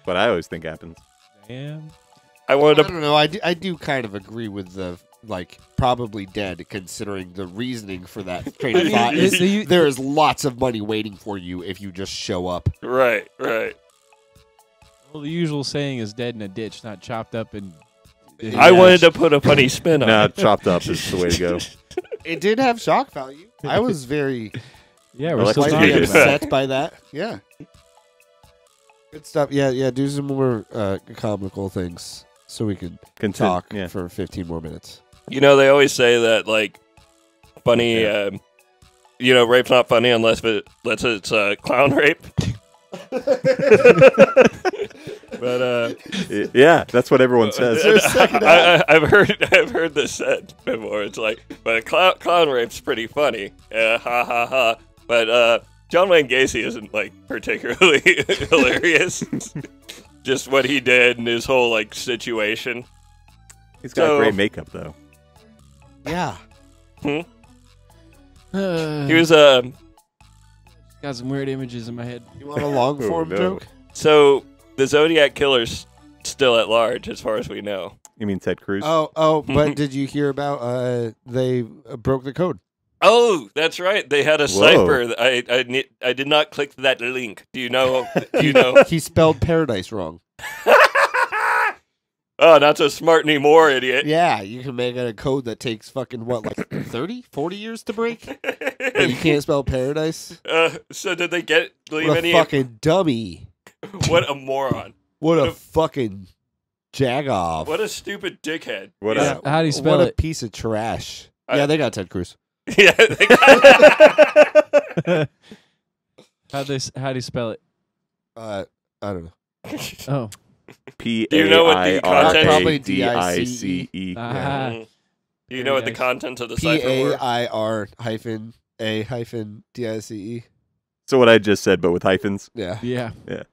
Speaker 2: What I always think happens.
Speaker 6: Damn.
Speaker 3: I
Speaker 1: I
Speaker 3: wanted to.
Speaker 1: don't know. I do, I do kind of agree with the like probably dead, considering the reasoning for that train of thought.
Speaker 6: it-
Speaker 1: Is,
Speaker 6: so you-
Speaker 1: there is lots of money waiting for you if you just show up.
Speaker 3: Right, right.
Speaker 6: Well, the usual saying is dead in a ditch, not chopped up and.
Speaker 3: I wanted to put a funny spin on
Speaker 2: Nah,
Speaker 3: it.
Speaker 2: chopped up is the way to go. (laughs)
Speaker 1: It did have shock value. I was very (laughs)
Speaker 6: Yeah, we're
Speaker 2: Well,
Speaker 6: still
Speaker 2: let's
Speaker 1: slightly
Speaker 6: talking about. it.
Speaker 1: upset by that. Yeah. Good stuff. Yeah, yeah. Do some more uh, comical things so we can
Speaker 2: Contin-
Speaker 1: talk
Speaker 2: Yeah.
Speaker 1: for 15 more minutes.
Speaker 3: You know, they always say that like funny.
Speaker 2: Yeah.
Speaker 3: Um, you know, rape's not funny unless it, unless it's uh, clown rape. (laughs) but uh,
Speaker 2: Yeah, that's what everyone says. (laughs)
Speaker 3: I, I, I've heard I've heard this said before. It's like, but clown, clown rape's pretty funny. Uh, ha ha ha. But uh, John Wayne Gacy isn't like particularly (laughs) hilarious. Just what he did and his whole like situation.
Speaker 2: He's got
Speaker 3: So-
Speaker 2: great makeup though.
Speaker 1: Yeah.
Speaker 6: Uh,
Speaker 3: He was uh,
Speaker 6: got some weird images in my head.
Speaker 1: You want a long form
Speaker 2: Oh, no.
Speaker 1: joke?
Speaker 3: so the Zodiac killer's still at large, as far as we know.
Speaker 2: You mean Ted Cruz?
Speaker 1: Oh, oh, (laughs) but did you hear about uh they uh, broke the code?
Speaker 3: Oh, that's right. They had a
Speaker 2: Whoa.
Speaker 3: cipher. I I, I did not click that link. Do you know? Do you know? (laughs)
Speaker 1: He spelled paradise wrong. (laughs)
Speaker 3: oh, not so smart anymore, idiot.
Speaker 1: Yeah, you can make it a code that takes fucking what like (coughs) 30, 40 years to break? (laughs) But you can't spell paradise?
Speaker 3: Uh, so did they get leave
Speaker 1: What a
Speaker 3: any?
Speaker 1: fucking dummy. (laughs)
Speaker 3: what a moron!
Speaker 1: What a
Speaker 3: What a-
Speaker 1: fucking jagoff.
Speaker 3: What a stupid dickhead!
Speaker 2: What
Speaker 3: yeah.
Speaker 2: a-
Speaker 6: How do you spell
Speaker 1: what a
Speaker 6: it?
Speaker 1: piece of trash.
Speaker 3: I-
Speaker 1: yeah, they got Ted Cruz. (laughs)
Speaker 3: yeah. they got-
Speaker 6: How they how do you spell it?
Speaker 1: Uh, I don't know.
Speaker 6: Oh,
Speaker 2: P
Speaker 3: Do you know what the
Speaker 2: R
Speaker 3: context-
Speaker 2: A
Speaker 1: Probably
Speaker 2: D I C E.
Speaker 6: Ah.
Speaker 3: Mm. Know what the
Speaker 6: Paradise.
Speaker 3: of the
Speaker 1: P
Speaker 3: cipher
Speaker 1: A
Speaker 3: were?
Speaker 1: Hyphen A hyphen D I C E.
Speaker 2: So what I just said, but with hyphens.
Speaker 1: Yeah.
Speaker 6: yeah. Yeah.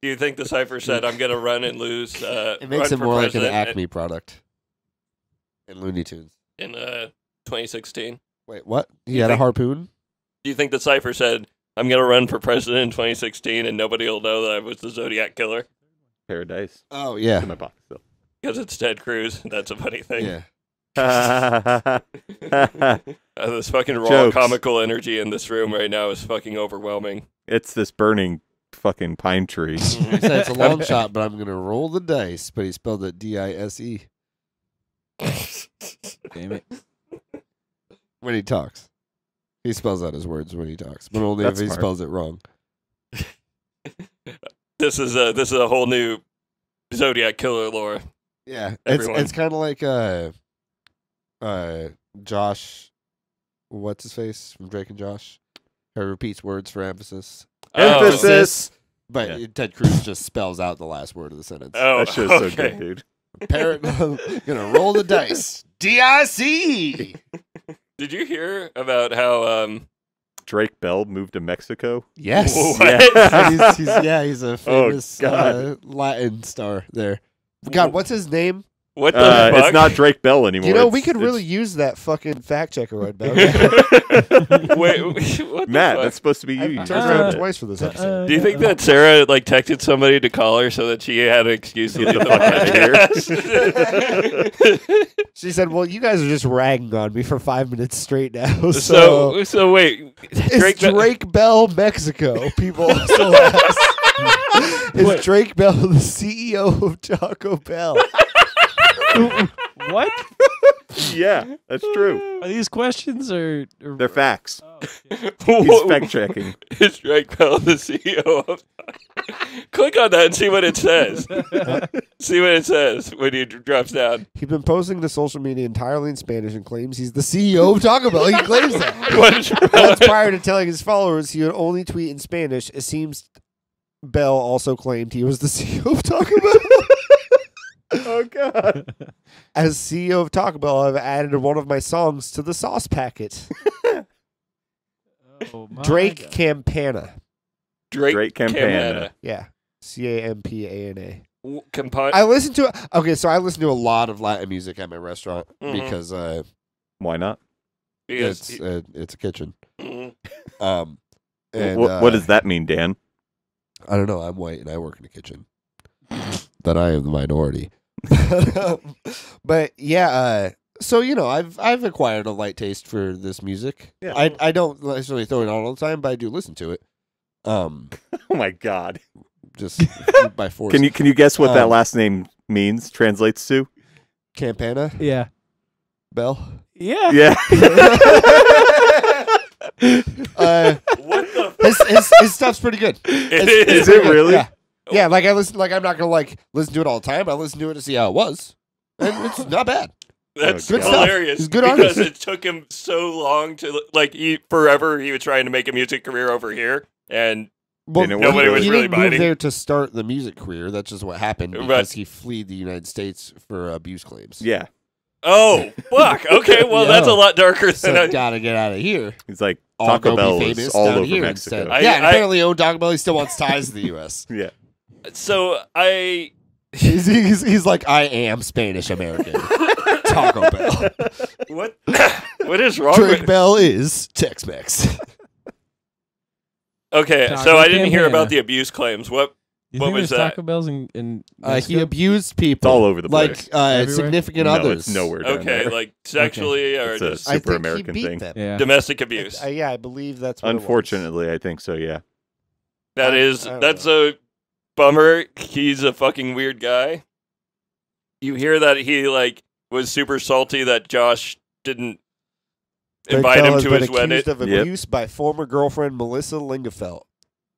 Speaker 3: Do you think the cipher said, "I'm gonna run and lose"? Uh,
Speaker 1: It makes it more like an
Speaker 3: president
Speaker 1: Acme product. In Looney Tunes.
Speaker 3: in uh, 2016?
Speaker 1: Wait, what? He
Speaker 3: You
Speaker 1: had a harpoon?
Speaker 3: Do you think the cipher said, "I'm gonna run for president in 2016" and nobody will know that I was the Zodiac killer
Speaker 2: Paradise.
Speaker 1: Oh yeah, In
Speaker 2: my pocket still.
Speaker 3: because it's Ted Cruz? (laughs) That's a funny thing.
Speaker 1: Yeah. (laughs)
Speaker 3: Uh, this fucking raw
Speaker 2: Jokes.
Speaker 3: comical energy in this room right now is fucking overwhelming.
Speaker 2: it's this burning fucking pine tree. (laughs)
Speaker 1: He said it's a long shot, but I'm gonna roll the dice. But he spelled it D I S E
Speaker 6: Damn it.
Speaker 1: when he talks. He spells out his words when he talks, but only
Speaker 2: That's
Speaker 1: if he
Speaker 2: smart.
Speaker 1: spells it wrong.
Speaker 3: This is a this is a whole new Zodiac killer lore.
Speaker 1: Yeah, it's it's kind of like uh, uh, Josh, what's his face from Drake and Josh, who repeats words for emphasis.
Speaker 3: Oh,
Speaker 2: Emphasis.
Speaker 1: But
Speaker 2: Yeah.
Speaker 1: Ted Cruz just spells out the last word of the sentence.
Speaker 3: Oh,
Speaker 2: that shit's
Speaker 3: okay.
Speaker 2: so good, dude.
Speaker 1: Parrot, (laughs) gonna roll the dice. (laughs) D I C.
Speaker 3: Did you hear about how um
Speaker 2: Drake Bell moved to Mexico.
Speaker 1: Yes.
Speaker 3: What?
Speaker 2: Yeah. (laughs) (laughs)
Speaker 1: he's, he's, yeah, he's a
Speaker 2: Oh,
Speaker 1: famous
Speaker 2: God.
Speaker 1: uh, Latin star there. God, what's his name?
Speaker 3: What the
Speaker 2: Uh,
Speaker 3: fuck?
Speaker 2: it's not Drake Bell anymore.
Speaker 1: You know,
Speaker 2: It's-
Speaker 1: we could really use that fucking fact checker right now. (laughs) (laughs)
Speaker 3: Wait, (laughs) what
Speaker 2: Matt.
Speaker 3: fuck?
Speaker 2: That's supposed to be you.
Speaker 1: I
Speaker 2: You
Speaker 1: turned
Speaker 2: just
Speaker 1: around
Speaker 2: said
Speaker 1: twice for this episode.
Speaker 3: Do you think that Sarah like texted somebody to call her so that she had an excuse to
Speaker 2: Get
Speaker 3: leave
Speaker 2: the fuck outta
Speaker 3: here?
Speaker 1: She said, "Well, you guys are just ragging on me for five minutes straight now." So,
Speaker 3: so, so wait,
Speaker 1: is
Speaker 3: Drake,
Speaker 1: Drake,
Speaker 3: Bell-
Speaker 1: Bell Mexico? People still ask. is Drake Bell the CEO of Taco Bell? (laughs)
Speaker 6: what
Speaker 2: Yeah, that's true.
Speaker 6: are these questions or? or
Speaker 2: They're facts.
Speaker 6: Oh, okay.
Speaker 2: He's fact checking. (laughs)
Speaker 3: Is Drake Bell the CEO of? (laughs) Click on that and see what it says. see what it says when he drops down.
Speaker 1: He's been posting to social media entirely in Spanish and claims he's the CEO of Taco Bell. He claims that. That's prior to telling his followers he would only tweet in Spanish. It seems Bell also claimed he was the CEO of Taco Bell. (laughs)
Speaker 2: Oh God.
Speaker 1: As CEO of Taco Bell, I've added one of my songs to the sauce packet. (laughs)
Speaker 6: Oh, my
Speaker 1: Drake
Speaker 6: God.
Speaker 1: Campana.
Speaker 3: Drake,
Speaker 2: Drake Campana.
Speaker 1: Yeah. C A M P A N A.
Speaker 3: W- Campa-
Speaker 1: I listen to okay, so I listen to a lot of Latin music at my restaurant
Speaker 3: Mhm.
Speaker 1: because uh,
Speaker 2: Why not?
Speaker 3: because
Speaker 1: it's uh, it's a kitchen.
Speaker 3: Mhm.
Speaker 1: Um, and
Speaker 2: what,
Speaker 1: uh,
Speaker 2: what does that mean, Dan?
Speaker 1: I don't know. I'm white and I work in a kitchen. that I am the minority. (laughs) but yeah, uh, so you know, I've I've acquired a light taste for this music.
Speaker 2: Yeah.
Speaker 1: I I don't necessarily throw it on all the time, but I do listen to it. Um, (laughs)
Speaker 2: Oh my God.
Speaker 1: just (laughs) by force.
Speaker 2: Can you can you guess what that
Speaker 1: Um,
Speaker 2: last name means? Translates to?
Speaker 1: Campana
Speaker 6: Yeah.
Speaker 1: Bell?
Speaker 6: Yeah.
Speaker 2: Yeah.
Speaker 1: Uh,
Speaker 3: what the? F-
Speaker 1: his, his his stuff's pretty good.
Speaker 3: it
Speaker 1: It's-
Speaker 3: is.
Speaker 2: Is it really?
Speaker 1: Yeah. Yeah, like I listen. Like I'm not gonna like listen to it all the time. I listen to it to see how it was, and it's not bad.
Speaker 3: That's
Speaker 2: Good
Speaker 1: stuff.
Speaker 3: hilarious.
Speaker 1: He's a good
Speaker 3: because
Speaker 1: artist.
Speaker 3: it took him so long to like he forever he was trying to make a music career over here, and
Speaker 1: Well,
Speaker 2: And it
Speaker 3: Nobody
Speaker 1: he,
Speaker 3: was
Speaker 1: he
Speaker 3: really
Speaker 1: didn't move there to start the music career. That's just what happened
Speaker 3: Right.
Speaker 1: because he fled the United States for abuse claims.
Speaker 2: yeah.
Speaker 3: oh fuck, (laughs) okay, well that's a lot darker
Speaker 1: So
Speaker 3: than I.
Speaker 1: gotta get out of here.
Speaker 2: He's like
Speaker 1: I'll
Speaker 2: Taco Bell is
Speaker 1: famous
Speaker 2: all over
Speaker 1: here
Speaker 2: Mexico.
Speaker 3: I-
Speaker 1: yeah,
Speaker 3: I-
Speaker 1: apparently owned Taco Bell. He still wants ties to the U.S. (laughs)
Speaker 2: yeah.
Speaker 3: So I (laughs)
Speaker 1: he's, he's, he's like, I am Spanish American. (laughs) Taco Bell. (laughs)
Speaker 3: what (coughs) what is wrong
Speaker 1: Drake
Speaker 3: with?
Speaker 1: Bell is Tex-Mex.
Speaker 3: Okay,
Speaker 6: Taco
Speaker 3: so I didn't hear
Speaker 6: Campana.
Speaker 3: about the abuse claims. What?
Speaker 6: You
Speaker 3: What
Speaker 6: think
Speaker 3: was
Speaker 6: there's
Speaker 3: that?
Speaker 6: Taco Bells in, in
Speaker 1: Uh, he
Speaker 6: Mexico?
Speaker 1: abused
Speaker 2: It's
Speaker 1: people.
Speaker 2: all over the place.
Speaker 1: like uh,
Speaker 6: Everywhere?
Speaker 1: significant
Speaker 2: no,
Speaker 1: others.
Speaker 2: it's nowhere down
Speaker 3: Okay,
Speaker 2: there.
Speaker 3: like sexually or
Speaker 2: It's a
Speaker 3: just
Speaker 1: I
Speaker 2: super
Speaker 1: think
Speaker 2: American
Speaker 1: he beat
Speaker 2: thing.
Speaker 1: them.
Speaker 6: yeah.
Speaker 3: domestic abuse?
Speaker 1: Uh, yeah, I believe that's what it was.
Speaker 2: Unfortunately, I think so. Yeah.
Speaker 3: That
Speaker 1: I-
Speaker 3: is
Speaker 1: I don't
Speaker 3: that's a bummer. He's a fucking weird guy. You hear that he like was super salty that Josh didn't
Speaker 1: Drake
Speaker 3: invite
Speaker 1: Bell
Speaker 3: him to
Speaker 1: been
Speaker 3: his wedding.
Speaker 1: accused of
Speaker 2: Yep.
Speaker 1: abuse by former girlfriend Melissa Lingafelt,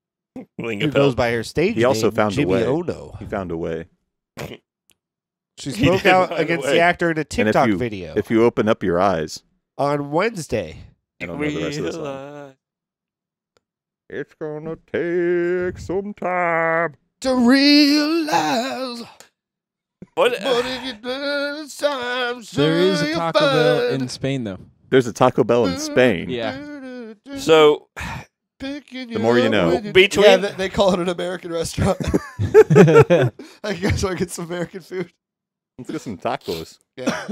Speaker 1: (laughs) who
Speaker 3: Lingafelt.
Speaker 1: goes by her stage
Speaker 2: He also
Speaker 1: name
Speaker 2: found a
Speaker 1: Jimmy
Speaker 2: way.
Speaker 1: Ono.
Speaker 2: He found a way.
Speaker 1: She (laughs)
Speaker 3: He
Speaker 1: spoke
Speaker 3: did
Speaker 1: out
Speaker 3: find a
Speaker 1: against
Speaker 3: way.
Speaker 1: the actor in a TikTok
Speaker 2: you-
Speaker 1: video
Speaker 2: If you open up your eyes,
Speaker 1: on Wednesday.
Speaker 2: I don't know the rest of the song.
Speaker 3: Realize-
Speaker 2: It's gonna take some time.
Speaker 1: To realize,
Speaker 3: What?
Speaker 1: but if you do it's time,
Speaker 6: There is a
Speaker 1: you
Speaker 6: Taco Bell in Spain though.
Speaker 2: There's a Taco Bell in Spain.
Speaker 6: Yeah.
Speaker 3: So
Speaker 1: the
Speaker 2: more you know.
Speaker 3: Between-
Speaker 1: yeah, they, they call it an American restaurant. (laughs) (laughs) I guess I get some American food.
Speaker 2: Let's get some tacos.
Speaker 1: Yeah,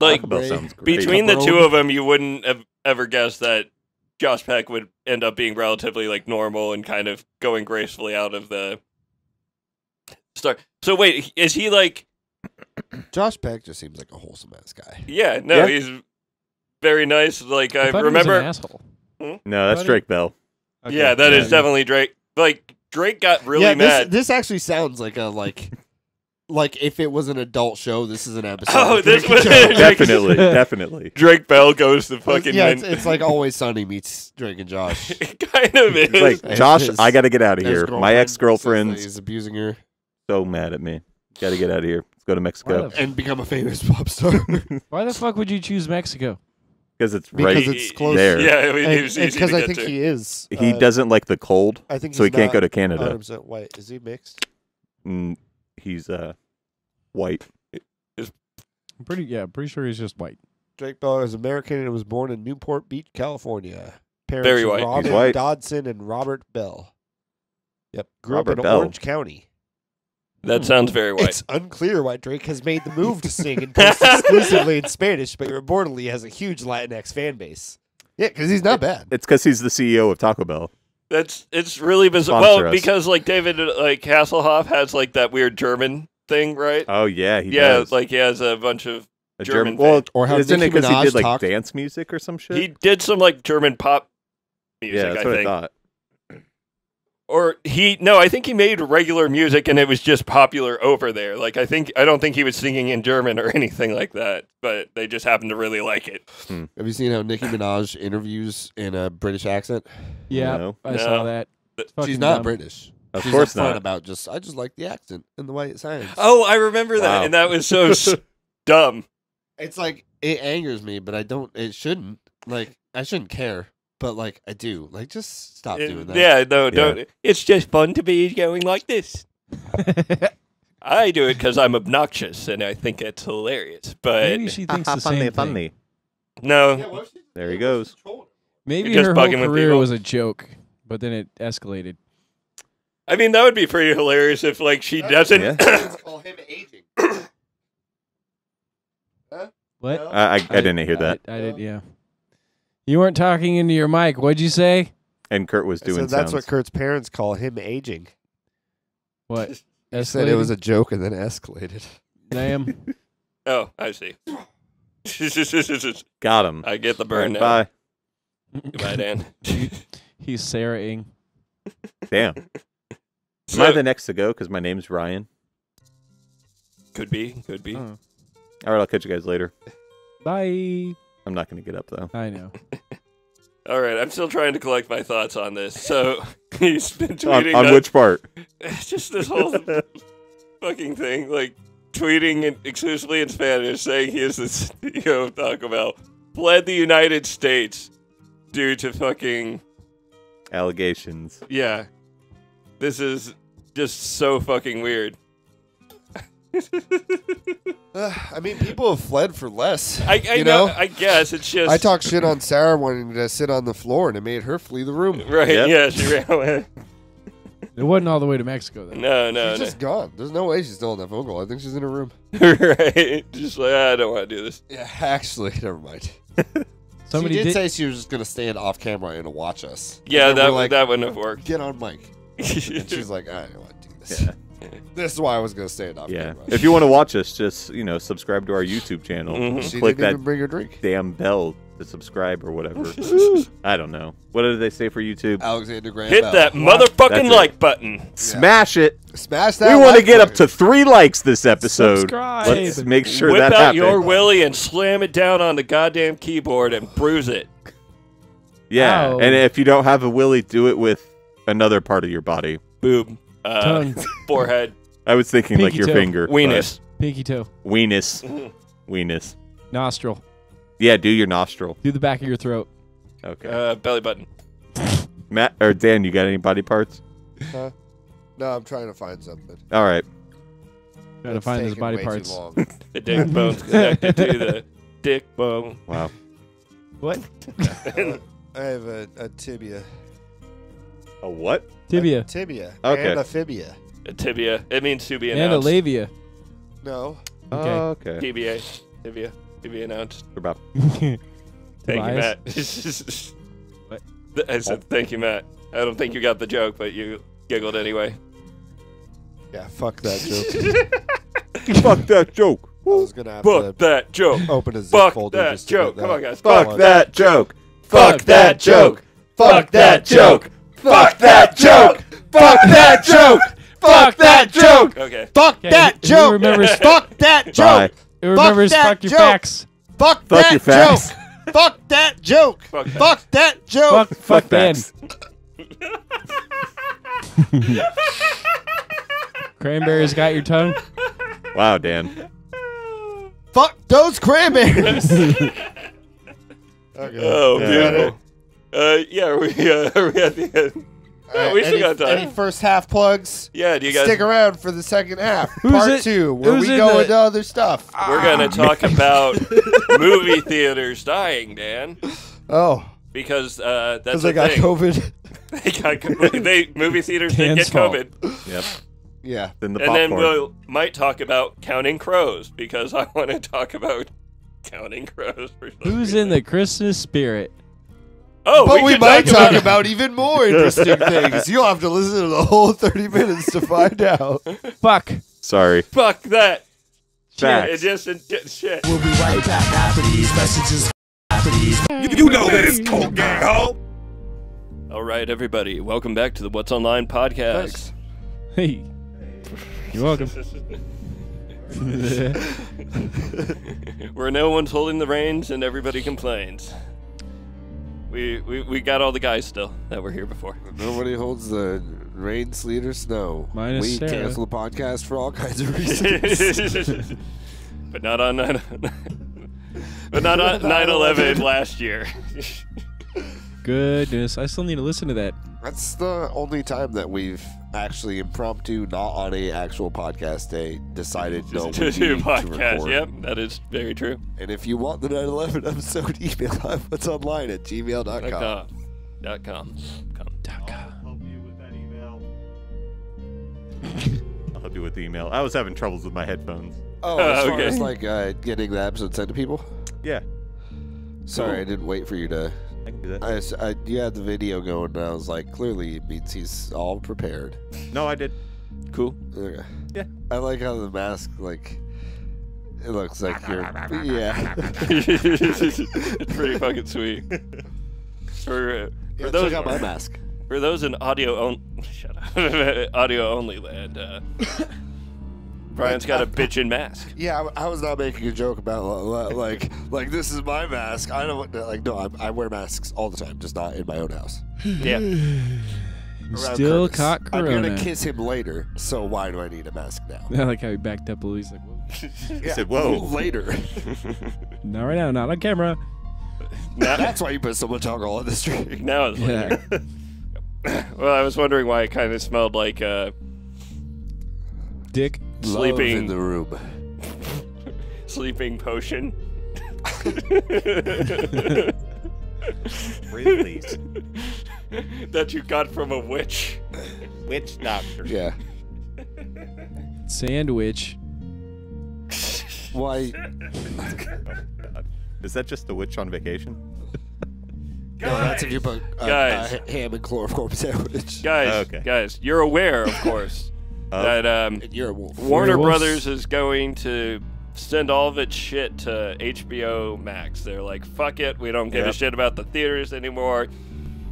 Speaker 3: like
Speaker 2: Taco Bell
Speaker 1: Ray-
Speaker 2: sounds great.
Speaker 3: between the two of them, you wouldn't have ever guessed that Josh Peck would end up being relatively like normal and kind of going gracefully out of the start. So wait, is he like? (clears throat)
Speaker 1: Josh Peck just seems like a wholesome ass guy.
Speaker 3: Yeah, no,
Speaker 2: Yeah.
Speaker 3: he's very nice. Like I,
Speaker 6: I thought he was
Speaker 3: remember.
Speaker 6: an asshole. Hmm?
Speaker 2: No, that's Drake Bell.
Speaker 3: yeah, that is definitely Drake. Like Drake got really
Speaker 1: yeah,
Speaker 3: mad.
Speaker 1: This, this actually sounds like a like, (laughs) like if it was an adult show, this is an (laughs) episode.
Speaker 3: Oh, this (laughs) was-
Speaker 2: Definitely, definitely.
Speaker 3: Drake Bell goes to fucking.
Speaker 1: yeah, it's, it's like Always Sunny meets Drake and Josh.
Speaker 3: it kind of is.
Speaker 2: It's like Josh,
Speaker 1: his-
Speaker 2: I got to get out of here. My ex
Speaker 1: girlfriend
Speaker 2: girlfriend's
Speaker 1: He's abusing her
Speaker 2: so mad at me. Got to get out of here. Let's go to Mexico
Speaker 6: the,
Speaker 1: and become a famous pop star. (laughs)
Speaker 6: why the fuck would you choose Mexico?
Speaker 2: because it's
Speaker 1: Because
Speaker 2: right
Speaker 1: it's close.
Speaker 2: there.
Speaker 3: Yeah, it was, it was easy
Speaker 1: because
Speaker 3: to
Speaker 1: I
Speaker 3: get
Speaker 1: think
Speaker 3: to.
Speaker 1: he is.
Speaker 2: He
Speaker 1: uh,
Speaker 2: doesn't like the cold,
Speaker 1: I think
Speaker 2: so he
Speaker 1: he's
Speaker 2: can't go
Speaker 1: not
Speaker 2: to Canada.
Speaker 1: 100% white. Is he mixed?
Speaker 2: Mm, he's uh white.
Speaker 6: I'm pretty yeah, pretty sure he's just white.
Speaker 1: Drake Bell is American and was born in Newport Beach, California. Parents
Speaker 3: Very
Speaker 1: are
Speaker 3: white. He's
Speaker 1: Robin
Speaker 2: white.
Speaker 1: Dodson and Robert Bell. Yep. Grew
Speaker 2: Robert
Speaker 1: up in
Speaker 2: Bell.
Speaker 1: Orange County.
Speaker 3: That hmm. sounds very white.
Speaker 1: It's unclear why Drake has made the move to sing and post exclusively in Spanish, but reportedly has a huge Latinx fan base. Yeah, because he's not bad.
Speaker 2: It's because he's the CEO of Taco Bell.
Speaker 3: That's it's really bizarre.
Speaker 2: Sponsor
Speaker 3: Well,
Speaker 2: us.
Speaker 3: because like David uh, like Hasselhoff has like that weird German thing, right?
Speaker 2: Oh yeah, he
Speaker 3: yeah,
Speaker 2: does.
Speaker 3: like he has a bunch of
Speaker 2: a
Speaker 3: German
Speaker 2: German. Well,
Speaker 3: fan.
Speaker 1: Or how
Speaker 2: isn't
Speaker 1: Nicki
Speaker 2: it because he
Speaker 1: Minaj
Speaker 2: did like
Speaker 1: talked-
Speaker 2: dance music or some shit?
Speaker 3: he did some like German pop music,
Speaker 2: yeah, that's
Speaker 3: I
Speaker 2: what
Speaker 3: think.
Speaker 2: I thought.
Speaker 3: Or he no, I think he made regular music and it was just popular over there. Like I think I don't think he was singing in German or (laughs) anything like that, but they just happened to really like it. Hmm.
Speaker 1: Have you seen how Nicki Minaj interviews in a British accent?
Speaker 6: Yeah,
Speaker 2: No.
Speaker 6: I
Speaker 3: No.
Speaker 6: saw that.
Speaker 3: But-
Speaker 6: It's fucking
Speaker 1: She's not
Speaker 6: dumb.
Speaker 1: British.
Speaker 2: Of
Speaker 1: She's
Speaker 2: course not.
Speaker 1: about just I just like the accent and the way it sounds.
Speaker 3: Oh, I remember that, and that was so s- (laughs) dumb.
Speaker 1: It's like it angers me, but I don't. It shouldn't. Like I shouldn't care, but like I do. Like just stop
Speaker 3: It-
Speaker 1: doing that.
Speaker 3: yeah, no, don't. It's just fun to be going like this. (laughs) I do it because I'm obnoxious and I think it's hilarious. But
Speaker 6: Maybe she thinks the same thing.
Speaker 3: no,
Speaker 2: There he goes.
Speaker 6: Maybe
Speaker 3: just
Speaker 6: her whole
Speaker 3: bugging
Speaker 6: career was a joke, but then it escalated.
Speaker 3: I mean that would be pretty hilarious if like she doesn't.
Speaker 2: Yeah.
Speaker 1: call him aging. (coughs)
Speaker 6: What?
Speaker 2: I, I, I didn't hear that.
Speaker 6: I, I did. Yeah. You weren't talking into your mic. What'd you say?
Speaker 2: And Kurt was doing
Speaker 1: So that's
Speaker 2: sounds.
Speaker 1: what Kurt's parents call him aging.
Speaker 6: What? (laughs)
Speaker 1: He said it was a joke and then escalated.
Speaker 6: Damn. (laughs)
Speaker 3: oh, I see. (laughs)
Speaker 2: Got him.
Speaker 3: I get the burn now.
Speaker 2: Bye.
Speaker 3: Goodbye, Dan.
Speaker 6: He's Sarah-ing.
Speaker 2: Damn. Am I the next to go? Because my name's Ryan.
Speaker 3: could be, could be.
Speaker 6: Oh.
Speaker 2: All right, I'll catch you guys later.
Speaker 6: Bye.
Speaker 2: I'm not going to get up though.
Speaker 6: I know. (laughs)
Speaker 3: All right, I'm still trying to collect my thoughts on this. So (laughs) (laughs) he's been
Speaker 2: On,
Speaker 3: tweeting
Speaker 2: on
Speaker 3: that-
Speaker 2: which part?
Speaker 3: It's just this whole fucking thing, like tweeting in, exclusively in Spanish, saying he is the CEO of Taco Bell, fled the United States due to fucking
Speaker 2: Allegations.
Speaker 3: yeah. This is just so fucking weird. (laughs)
Speaker 1: Uh, I mean, people have fled for less.
Speaker 3: I, I
Speaker 1: you
Speaker 3: know,
Speaker 1: know,
Speaker 3: I guess it's just
Speaker 1: I talked shit on Sarah wanting to sit on the floor, and it made her flee the room.
Speaker 3: right.
Speaker 2: Yep.
Speaker 3: Yeah, she ran away.
Speaker 6: It wasn't all the way to Mexico though.
Speaker 3: No, no,
Speaker 1: she's
Speaker 3: no.
Speaker 1: just gone. There's no way she's still on that phone call. I think she's in her room. (laughs)
Speaker 3: right. Just like "Ah, I don't want to do this.
Speaker 1: Yeah, actually, (laughs) never mind.
Speaker 6: Somebody
Speaker 1: she did,
Speaker 6: did.
Speaker 1: say she was just gonna stand off camera and watch us.
Speaker 3: Yeah,
Speaker 1: And
Speaker 3: that
Speaker 1: like,
Speaker 3: that wouldn't have worked.
Speaker 1: get on mic. And she's like, I don't want to do this.
Speaker 2: Yeah. (laughs)
Speaker 1: This is why I was gonna stand off
Speaker 2: Yeah.
Speaker 1: camera.
Speaker 2: If you want to watch us, just you know subscribe to our YouTube channel.
Speaker 3: Mhm.
Speaker 1: she
Speaker 2: Click
Speaker 1: didn't
Speaker 2: that
Speaker 1: even bring her drink.
Speaker 2: damn bell to subscribe or whatever. (laughs) I don't know. What did they say for YouTube?
Speaker 1: Alexander Graham.
Speaker 3: Hit
Speaker 1: Bell.
Speaker 3: that
Speaker 2: That's
Speaker 3: motherfucking
Speaker 2: it.
Speaker 3: like button.
Speaker 2: Smash it.
Speaker 1: Smash that.
Speaker 2: We want to
Speaker 1: like
Speaker 2: get up to three likes this episode.
Speaker 6: Subscribe.
Speaker 2: Let's make sure
Speaker 3: Whip
Speaker 2: that
Speaker 3: out
Speaker 2: happens.
Speaker 3: your willy and slam it down on the goddamn keyboard and bruise it.
Speaker 2: yeah,
Speaker 6: Ow.
Speaker 2: and if you don't have a willy, do it with another part of your body.
Speaker 3: Boob. Uh,
Speaker 6: Tongue. (laughs)
Speaker 3: forehead.
Speaker 2: I was thinking like
Speaker 6: Pinky
Speaker 2: your
Speaker 6: toe.
Speaker 2: finger. but-
Speaker 3: Weenus.
Speaker 6: Pinky toe.
Speaker 2: Weenus. (laughs) Weenus.
Speaker 6: Nostril.
Speaker 2: Yeah, do your nostril.
Speaker 6: Do the back of your throat.
Speaker 2: Okay.
Speaker 3: Uh, belly button.
Speaker 2: Matt or Dan, you got any body parts? Huh?
Speaker 1: No, I'm trying to find something.
Speaker 2: All right.
Speaker 6: Trying to
Speaker 1: It's
Speaker 6: find his
Speaker 1: taking
Speaker 6: body
Speaker 1: way too
Speaker 6: parts.
Speaker 1: long. (laughs)
Speaker 3: The dick bone's connected to the dick bone.
Speaker 2: Wow.
Speaker 6: What?
Speaker 1: I have a, a tibia.
Speaker 2: A what?
Speaker 6: Tibia.
Speaker 1: A tibia.
Speaker 2: Okay.
Speaker 1: And a fibia.
Speaker 3: A tibia. It means to be
Speaker 6: And a
Speaker 3: announced.
Speaker 6: labia.
Speaker 1: No.
Speaker 6: Okay.
Speaker 2: Oh, okay.
Speaker 3: TBA. Tibia. To be announced.
Speaker 2: We're about (laughs)
Speaker 3: Thank you,
Speaker 6: Tobias? (laughs)
Speaker 3: Matt. I said thank you, Matt. I don't think you got the joke, but you giggled anyway.
Speaker 1: Yeah, fuck that (laughs) joke.
Speaker 2: Fuck that joke.
Speaker 1: I was gonna have
Speaker 3: Fuck
Speaker 1: to
Speaker 3: that joke.
Speaker 1: open a zip
Speaker 3: Fuck
Speaker 1: folder
Speaker 3: that
Speaker 1: just to
Speaker 3: joke.
Speaker 1: get
Speaker 3: Come on, guys.
Speaker 2: Fuck
Speaker 3: Come on.
Speaker 2: that joke.
Speaker 6: Fuck that
Speaker 2: joke. Fuck that joke. Fuck that joke. Fuck that joke. Fuck that joke.
Speaker 3: Okay.
Speaker 1: Fuck
Speaker 6: Okay,
Speaker 1: that
Speaker 6: who- who
Speaker 1: joke.
Speaker 6: remembers- (laughs)
Speaker 1: Fuck that
Speaker 2: Bye.
Speaker 1: joke.
Speaker 6: Who remembers
Speaker 1: that
Speaker 6: fuck your
Speaker 1: joke.
Speaker 6: facts?
Speaker 1: Fuck,
Speaker 2: Fuck
Speaker 1: that
Speaker 2: your facts.
Speaker 1: joke. (laughs) Fuck that joke.
Speaker 3: Fuck that.
Speaker 1: Fuck that joke.
Speaker 6: Fuck, fuck Ben.
Speaker 2: facts. (laughs)
Speaker 6: Cranberries got your tongue?
Speaker 2: Wow, Dan.
Speaker 1: Fuck those cranberries. okay.
Speaker 3: Oh,
Speaker 2: Yeah.
Speaker 3: beautiful. Uh, yeah, are we, uh, are (laughs) we at the end?
Speaker 1: All
Speaker 3: we still
Speaker 1: any,
Speaker 3: got time.
Speaker 1: Any first half plugs?
Speaker 3: Yeah, do you guys?
Speaker 1: Stick around for the second half,
Speaker 6: Who's
Speaker 1: part
Speaker 6: it-
Speaker 1: two, where
Speaker 6: who's
Speaker 1: we
Speaker 6: in
Speaker 1: go
Speaker 6: the-
Speaker 1: into other stuff.
Speaker 3: We're gonna talk (laughs) about movie theaters dying, Dan,
Speaker 1: Oh,
Speaker 3: because uh, that's
Speaker 1: because
Speaker 3: the
Speaker 1: I got
Speaker 3: thing.
Speaker 1: COVID. (laughs)
Speaker 3: They got COVID. They movie theaters did
Speaker 6: Dan's
Speaker 3: get
Speaker 6: fault.
Speaker 3: COVID.
Speaker 2: Yep.
Speaker 1: Yeah.
Speaker 2: Then the
Speaker 3: and then
Speaker 2: popcorn.
Speaker 3: we'll might talk about counting crows because I want to talk about counting crows. For
Speaker 6: Who's
Speaker 3: reason.
Speaker 6: in the Christmas spirit?
Speaker 3: Oh,
Speaker 1: but we,
Speaker 3: could
Speaker 1: might talk
Speaker 3: about.
Speaker 1: about even more interesting (laughs) things. You'll have to listen to the whole 30 minutes to find out.
Speaker 6: Fuck.
Speaker 2: Sorry.
Speaker 3: Fuck that. Shit,
Speaker 2: Facts.
Speaker 3: it just it, just- shit.
Speaker 4: You, you know that it's Cult Gang, ho!
Speaker 3: All right, everybody, welcome back to the What's Online podcast.
Speaker 6: Hey. You're welcome. (laughs) (laughs)
Speaker 3: Where no one's holding the reins and everybody complains. We, we we got all the guys still that were here before.
Speaker 1: Nobody holds the rain, sleet, or snow.
Speaker 6: Minus
Speaker 1: we
Speaker 6: Sarah.
Speaker 1: cancel the podcast for all kinds of (laughs) reasons.
Speaker 3: but not on 9 But not on 9/11 last year.
Speaker 6: Goodness, I still need to listen to that.
Speaker 1: That's the only time that we've actually impromptu, not on a actual podcast day, decided no
Speaker 3: to
Speaker 1: need
Speaker 3: do
Speaker 1: to
Speaker 3: podcast.
Speaker 1: record.
Speaker 3: Yep, that is very true.
Speaker 1: And if you want the 9/11 episode, (laughs) email us what's online at
Speaker 3: Dot
Speaker 1: gmail.com.
Speaker 3: com. Dot com. Com.
Speaker 2: I'll help you with that email. (laughs) I'll help you with the email. I was having troubles with my headphones.
Speaker 1: Oh, as far
Speaker 3: Okay.
Speaker 1: as like uh, getting the episode sent to people.
Speaker 2: Yeah,
Speaker 1: Sorry, I didn't wait for you to.
Speaker 2: I can do that.
Speaker 1: I, s- I- you had the video going, and I was like, clearly it means he's all prepared. (laughs)
Speaker 2: No, I did.
Speaker 3: Cool.
Speaker 1: Okay.
Speaker 2: Yeah.
Speaker 1: I like how the mask like. It looks like (laughs) you're. Yeah.
Speaker 3: it's (laughs) pretty fucking sweet. For, uh, for
Speaker 1: yeah
Speaker 3: those
Speaker 1: check out my mask.
Speaker 3: for those in audio on shut up audio only land, uh, Brian's got a bitchin' mask. (laughs)
Speaker 1: Yeah, I, I was not making a joke about li- li- like like this is my mask. I don't like no. I, I wear masks all the time, just not in my own house. (sighs)
Speaker 3: Yeah,
Speaker 6: Still
Speaker 1: Curtis.
Speaker 6: caught
Speaker 1: I'm gonna kiss him later, so why do I need a mask now? (laughs)
Speaker 6: I like how he backed up a. He's like, Whoa. (laughs)
Speaker 1: Yeah,
Speaker 2: said, "Whoa."
Speaker 1: later.
Speaker 6: not right now, not on camera.
Speaker 3: now,
Speaker 1: That's why you put so much alcohol in this drink.
Speaker 3: now it's later.
Speaker 6: Yeah.
Speaker 3: Well, I was wondering why it kind of smelled like uh,
Speaker 6: Dick.
Speaker 1: Love
Speaker 3: Sleeping.
Speaker 1: in the room.
Speaker 3: sleeping potion.
Speaker 2: Release. (laughs)
Speaker 3: that you got from a witch.
Speaker 2: Witch doctor.
Speaker 1: Yeah.
Speaker 6: Sandwich.
Speaker 1: Why? (laughs)
Speaker 2: Is that just the witch on vacation?
Speaker 1: No, that's if you put uh,
Speaker 3: Guys.
Speaker 1: uh, ham and chloroform sandwich.
Speaker 3: Guys,
Speaker 2: Okay.
Speaker 3: guys, you're aware, of course,
Speaker 2: Of?
Speaker 3: that um,
Speaker 1: you're a wolf.
Speaker 3: Warner
Speaker 6: Werewolves?
Speaker 3: Brothers is going to send all of its shit to HBO Max. They're like, fuck it, we don't give a shit about the theaters anymore.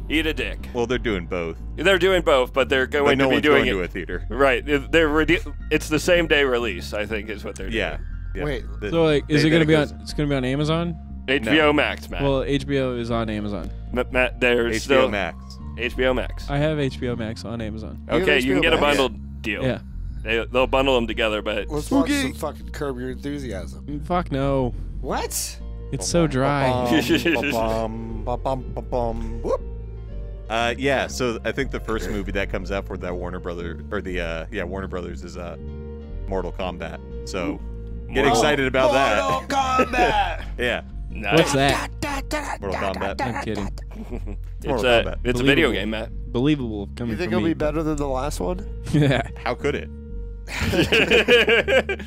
Speaker 3: Eat a dick.
Speaker 2: Well, they're doing both.
Speaker 3: They're doing both, but they're
Speaker 2: But
Speaker 3: going
Speaker 2: no
Speaker 3: to be
Speaker 2: one's
Speaker 3: doing
Speaker 2: going
Speaker 3: it
Speaker 2: to a theater.
Speaker 3: right. They're rede- it's the same day release, I think, is what they're doing.
Speaker 2: Yeah. yeah.
Speaker 1: Wait.
Speaker 2: The-
Speaker 6: So like, is
Speaker 2: they-
Speaker 6: it gonna be
Speaker 2: goes-
Speaker 6: on? It's gonna be on Amazon.
Speaker 3: HBO Max, Matt.
Speaker 6: Well, HBO is on Amazon.
Speaker 3: Ma- Matt, they're
Speaker 2: HBO
Speaker 3: still
Speaker 2: Max?
Speaker 3: HBO Max.
Speaker 6: I have HBO Max on Amazon.
Speaker 1: You
Speaker 3: Okay, you can
Speaker 1: HBO
Speaker 3: get a
Speaker 1: Max?
Speaker 3: Bundled deal.
Speaker 6: Yeah.
Speaker 3: They, they'll bundle them together, but
Speaker 1: Let's watch some fucking Curb Your Enthusiasm.
Speaker 6: Mm, Fuck no.
Speaker 1: What?
Speaker 6: It's so dry. (laughs)
Speaker 2: Ba-bum, ba-bum, ba-bum. Whoop. Uh, yeah, so I think the first movie that comes out for that Warner Brother or the uh, yeah Warner Brothers is uh, Mortal Kombat. So get
Speaker 3: Mortal-
Speaker 2: excited about that.
Speaker 1: Mortal (laughs) Kombat.
Speaker 2: yeah,
Speaker 3: nice.
Speaker 6: What's that?
Speaker 2: Mortal Kombat. (laughs)
Speaker 6: I'm kidding.
Speaker 3: It's
Speaker 2: Mortal
Speaker 3: a
Speaker 2: Kombat.
Speaker 3: it's a video game, Matt.
Speaker 6: Believable coming
Speaker 1: You think
Speaker 6: from
Speaker 1: it'll
Speaker 6: me.
Speaker 1: be better than the last one?
Speaker 6: Yeah.
Speaker 2: How could it? (laughs)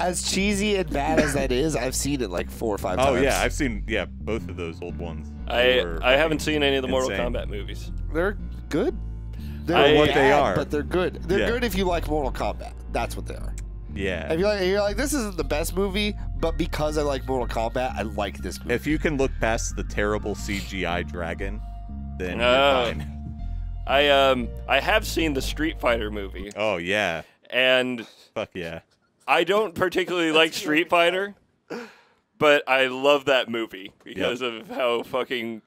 Speaker 1: As cheesy and bad as that is, I've seen it like four or five
Speaker 2: Oh
Speaker 1: times.
Speaker 2: yeah, I've seen yeah both of those old ones.
Speaker 3: I
Speaker 2: were
Speaker 3: I haven't seen any of the Mortal
Speaker 2: insane.
Speaker 3: Kombat movies.
Speaker 1: they're good. They're
Speaker 3: I-
Speaker 2: what they
Speaker 1: bad,
Speaker 2: are.
Speaker 1: but they're good. They're
Speaker 2: Yeah.
Speaker 1: good if you like Mortal Kombat. That's what they are.
Speaker 2: Yeah.
Speaker 1: If you're like, you're like, this isn't the best movie, but because I like Mortal Kombat, I like this movie.
Speaker 2: If you can look past the terrible CGI dragon, then you're ah. fine.
Speaker 3: I um I have seen the Street Fighter movie,
Speaker 2: Oh yeah,
Speaker 3: and
Speaker 2: fuck yeah.
Speaker 3: I don't particularly like Street Fighter, but I love that movie because of how fucking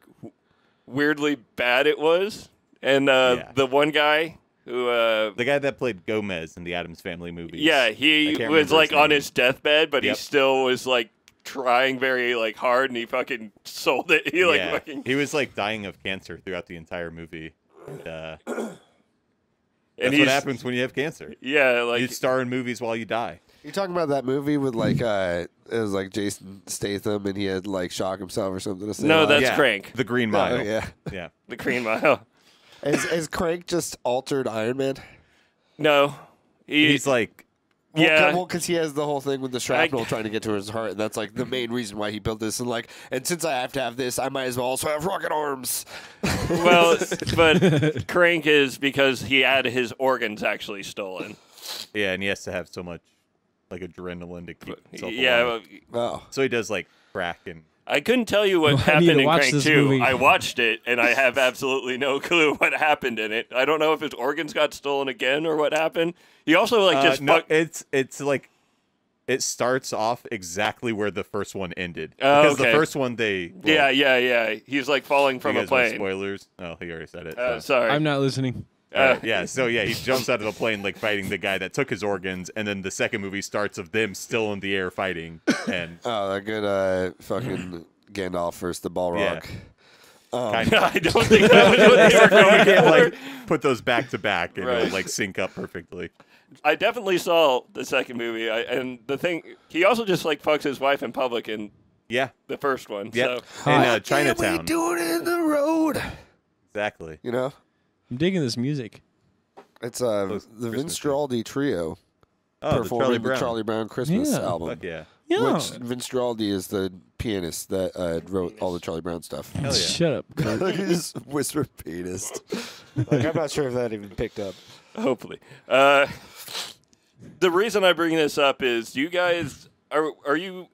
Speaker 3: weirdly bad it was. And uh,
Speaker 2: Yeah.
Speaker 3: the one guy who, uh,
Speaker 2: The guy that played Gomez in the Addams Family movie.
Speaker 3: yeah, he was like
Speaker 2: his
Speaker 3: on his deathbed, but he still was like trying very like hard, and he fucking (laughs) sold it. He like
Speaker 2: yeah.
Speaker 3: fucking
Speaker 2: He was like dying of cancer throughout the entire movie. And, uh, (clears throat) that's
Speaker 3: he's
Speaker 2: what happens when you have cancer.
Speaker 3: yeah like
Speaker 2: you star in movies while you die.
Speaker 1: You're talking about that movie with like uh it was like Jason Statham and he had like shock himself or something to say.
Speaker 3: No,
Speaker 1: live?
Speaker 3: that's
Speaker 2: yeah.
Speaker 3: Crank.
Speaker 2: The Green
Speaker 1: Oh,
Speaker 2: Mile.
Speaker 1: yeah. (laughs)
Speaker 2: yeah.
Speaker 3: the Green Mile.
Speaker 1: Is is Crank just altered Iron Man?
Speaker 3: No, He,
Speaker 2: He's like,
Speaker 1: Well,
Speaker 3: yeah.
Speaker 1: well, because he has the whole thing with the shrapnel trying to get to his heart, and that's like the main reason why he built this. And like, and since I have to have this, I might as well also have rocket arms. (laughs)
Speaker 3: well, but Crank is because he had his organs actually stolen.
Speaker 2: yeah, and he has to have so much like adrenaline to keep himself
Speaker 3: Yeah,
Speaker 2: alive.
Speaker 1: Oh,
Speaker 2: So he does like crack and
Speaker 3: I couldn't tell you what (laughs)
Speaker 6: I need
Speaker 3: happened in
Speaker 6: watch
Speaker 3: Crank 2.
Speaker 6: movie.
Speaker 3: I watched it and I have absolutely no (laughs) clue what happened in it. I don't know if his organs got stolen again or what happened. He also like
Speaker 2: Uh,
Speaker 3: just
Speaker 2: no,
Speaker 3: fuck-
Speaker 2: it's it's like it starts off exactly where the first one ended.
Speaker 3: Oh,
Speaker 2: because
Speaker 3: okay.
Speaker 2: the first one they well,
Speaker 3: Yeah, yeah, yeah. He's like falling from
Speaker 2: you
Speaker 3: a
Speaker 2: guys want
Speaker 3: plane.
Speaker 2: Spoilers? Oh, he already said it.
Speaker 3: Uh,
Speaker 2: so.
Speaker 3: sorry.
Speaker 6: I'm not listening.
Speaker 3: Uh,
Speaker 2: yeah, so yeah, he jumps out of the plane like fighting the guy that took his organs, and then the second movie starts of them still in the air fighting, and (coughs)
Speaker 1: oh, that good uh, fucking (clears throat) Gandalf versus the Balrog. Um,
Speaker 2: kind of (laughs)
Speaker 3: I don't think that was (laughs) what they were going
Speaker 2: can't like put those back to back and
Speaker 3: Right.
Speaker 2: it'll like sync up perfectly.
Speaker 3: I definitely saw the second movie. I, and the thing, he also just like fucks his wife in public in
Speaker 2: Yeah,
Speaker 3: the first one.
Speaker 2: yeah.
Speaker 3: So
Speaker 2: In uh,
Speaker 1: Yeah, we
Speaker 2: Chinatown,
Speaker 1: do it in the road.
Speaker 2: exactly.
Speaker 1: You know,
Speaker 6: I'm digging this music.
Speaker 1: it's uh,
Speaker 2: Close
Speaker 1: the
Speaker 2: Christmas
Speaker 1: Vince
Speaker 2: tree.
Speaker 1: Guaraldi trio
Speaker 2: Oh, the
Speaker 1: performing
Speaker 2: Charlie
Speaker 1: the
Speaker 2: Brown.
Speaker 1: Charlie Brown Christmas
Speaker 6: Yeah.
Speaker 1: album.
Speaker 2: Fuck yeah,
Speaker 6: Yeah.
Speaker 1: Which Vince Guaraldi is the pianist that uh, wrote all the Charlie Brown stuff.
Speaker 2: hell yeah.
Speaker 6: Shut up. (laughs) Kurt.
Speaker 1: he just whispered pianist. like, I'm not sure if that even picked up.
Speaker 3: hopefully. Uh, the reason I bring this up is you guys are are you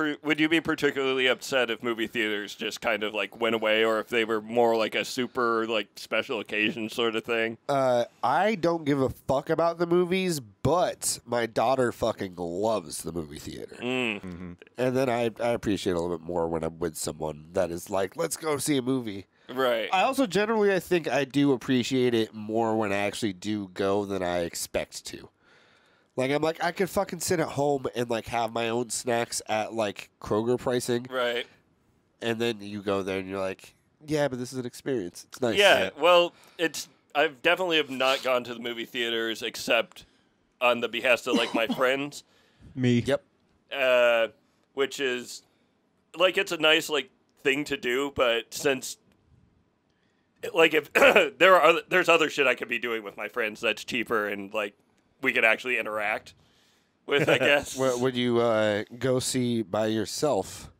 Speaker 3: per, would you be particularly upset if movie theaters just kind of like went away or if they were more like a super like special occasion sort of thing?
Speaker 1: Uh, I don't give a fuck about the movies, but my daughter fucking loves the movie theater.
Speaker 3: Mm,
Speaker 1: And then I, I appreciate a little bit more when I'm with someone that is like, let's go see a movie.
Speaker 3: right.
Speaker 1: I also generally, I think I do appreciate it more when I actually do go than I expect to. Like, I'm like, I could fucking sit at home and like have my own snacks at like Kroger pricing.
Speaker 3: right.
Speaker 1: And then you go there and you're like, yeah, but this is an experience. It's nice.
Speaker 3: Yeah, well, it's I've definitely have not gone to the movie theaters except on the behest of like my (laughs) friends,
Speaker 6: Me.
Speaker 1: Yep.
Speaker 3: uh, which is like it's a nice like thing to do, but since like if (coughs) there are other, there's other shit I could be doing with my friends that's cheaper and like we could actually interact with, I (laughs) guess.
Speaker 1: Well, would you uh, go see by yourself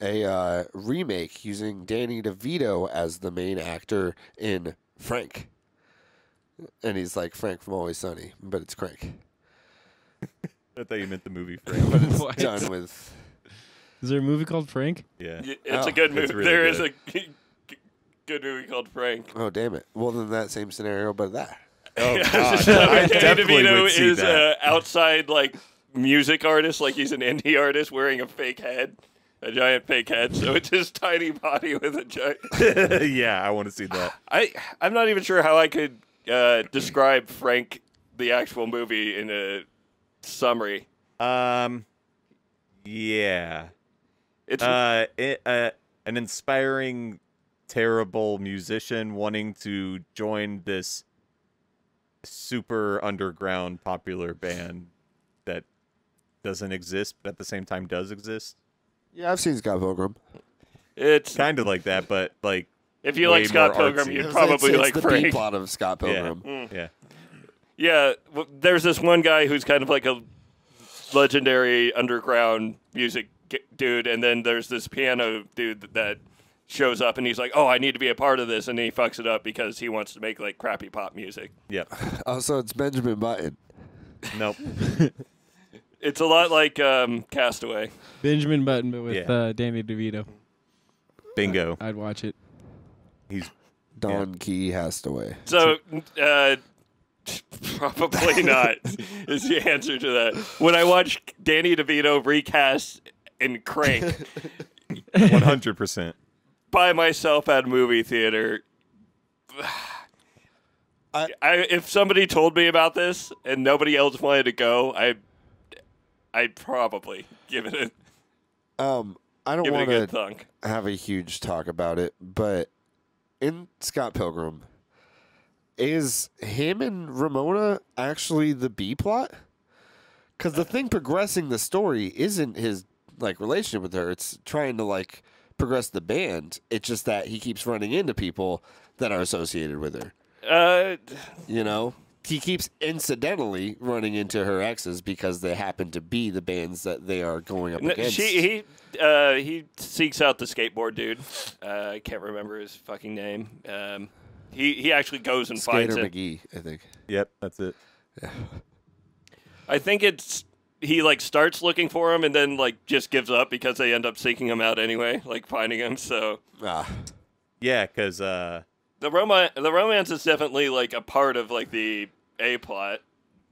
Speaker 1: a uh, remake using Danny DeVito as the main actor in Frank? And he's like Frank from Always Sunny, but it's Crank. (laughs)
Speaker 2: I thought you meant the movie (laughs) Frank.
Speaker 1: But it's
Speaker 6: What?
Speaker 1: done with.
Speaker 6: Is there a movie called Frank?
Speaker 2: Yeah,
Speaker 3: Y- it's
Speaker 1: Oh,
Speaker 3: a good movie.
Speaker 2: it's really
Speaker 3: There is
Speaker 2: good.
Speaker 3: a g- g- good movie called Frank.
Speaker 1: Oh damn it! Well, then that same scenario, but that.
Speaker 2: Oh (laughs) god, I definitely
Speaker 3: DeVito
Speaker 2: would see
Speaker 3: is
Speaker 2: that.
Speaker 3: uh, outside like music artist, like he's an indie artist wearing a fake head, a giant fake head. So it's his tiny body with a giant. (laughs) (laughs)
Speaker 2: yeah, I want to see that.
Speaker 3: I I'm not even sure how I could uh, describe Frank the actual movie in a summary.
Speaker 2: Um, yeah.
Speaker 3: It's
Speaker 2: Uh, it, uh, an inspiring, terrible musician wanting to join this super underground popular band that doesn't exist, but at the same time does exist.
Speaker 1: Yeah, I've seen Scott Pilgrim.
Speaker 3: it's
Speaker 2: Kind of like that, but like,
Speaker 3: if you
Speaker 2: way
Speaker 3: like Scott Pilgrim,
Speaker 2: artsy.
Speaker 3: you'd
Speaker 1: It's-
Speaker 3: probably
Speaker 1: it's,
Speaker 3: like
Speaker 1: it's the
Speaker 3: Frank.
Speaker 1: Plot of Scott
Speaker 2: yeah,
Speaker 1: Pilgrim. Mm.
Speaker 2: yeah.
Speaker 3: Yeah, w- there's this one guy who's kind of like a legendary underground music dude, and then there's this piano dude that shows up, and he's like, "Oh, I need to be a part of this," and he fucks it up because he wants to make like crappy pop music.
Speaker 2: Yep. (laughs)
Speaker 1: Oh, so it's Benjamin Button.
Speaker 2: Nope. (laughs)
Speaker 3: It's a lot like um, Castaway.
Speaker 6: Benjamin Button, but with
Speaker 2: Yeah.
Speaker 6: uh, Danny DeVito.
Speaker 2: Bingo.
Speaker 6: I'd watch it.
Speaker 2: He's
Speaker 1: Don Key Hastaway.
Speaker 3: So, uh, (laughs) probably not is the answer to that. When I watch Danny DeVito recast in Crank
Speaker 2: 100%.
Speaker 3: By myself at a movie theater,
Speaker 1: I-
Speaker 3: I, if somebody told me about this and nobody else wanted to go, I, I'd probably give it a
Speaker 1: Um, I don't
Speaker 3: give it a
Speaker 1: want to have a huge talk about it, but in Scott Pilgrim, is him and Ramona actually the B plot? Because the thing progressing the story isn't his like relationship with her; it's trying to like progress the band. It's just that he keeps running into people that are associated with her.
Speaker 3: Uh,
Speaker 1: You know,
Speaker 7: he keeps incidentally running into her exes because they happen to be the bands that they are going up
Speaker 3: No,
Speaker 7: against.
Speaker 3: she he uh, he seeks out the skateboard dude. Uh, I can't remember his fucking name. Um, he he actually goes and
Speaker 7: Skater
Speaker 3: finds him.
Speaker 7: McGee, I think.
Speaker 2: Yep, that's it. Yeah.
Speaker 3: I think it's he like starts looking for him and then like just gives up because they end up seeking him out anyway, like finding him. So
Speaker 7: Ah,
Speaker 2: Yeah, because uh,
Speaker 3: the romance the romance is definitely like a part of like the a plot.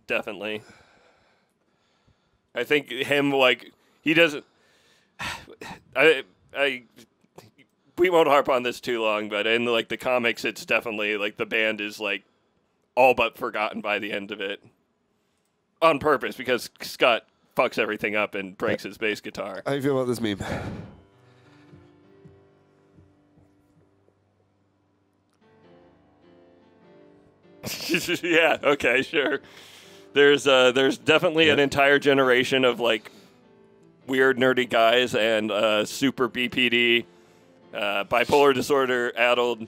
Speaker 3: Definitely. I think him like he doesn't. (sighs) I I we won't harp on this too long, but in like the comics, it's definitely like the band is like all but forgotten by the end of it on purpose because Scott fucks everything up and breaks his bass guitar.
Speaker 7: how do you feel about this meme? (laughs)
Speaker 3: yeah. Okay. Sure. There's uh, there's definitely an entire generation of like weird nerdy guys and uh, super BPD, uh, bipolar disorder addled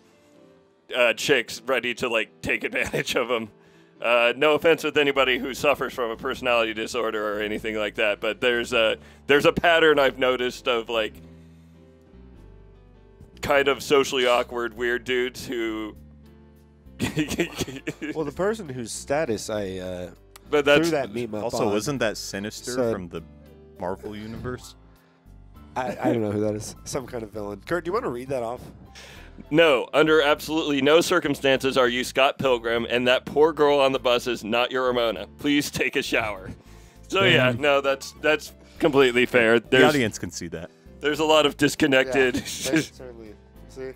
Speaker 3: uh, chicks ready to like take advantage of them. Uh, no offense with anybody who suffers from a personality disorder or anything like that, but there's a there's a pattern I've noticed of like kind of socially awkward weird dudes who. (laughs)
Speaker 7: well, the person whose status I uh,
Speaker 3: but that's
Speaker 7: threw that meme up
Speaker 2: also
Speaker 7: on,
Speaker 2: wasn't that Sinister
Speaker 7: said-
Speaker 2: from the Marvel universe?
Speaker 7: I, I don't know who that is. Some kind of villain. Kurt, do you want to read that off?
Speaker 3: No, under absolutely no circumstances are you Scott Pilgrim, and that poor girl on the bus is not your Ramona. Please take a shower. So yeah, no, that's that's completely fair.
Speaker 2: The audience can see that.
Speaker 3: there's a lot of disconnected.
Speaker 7: that's certainly. See,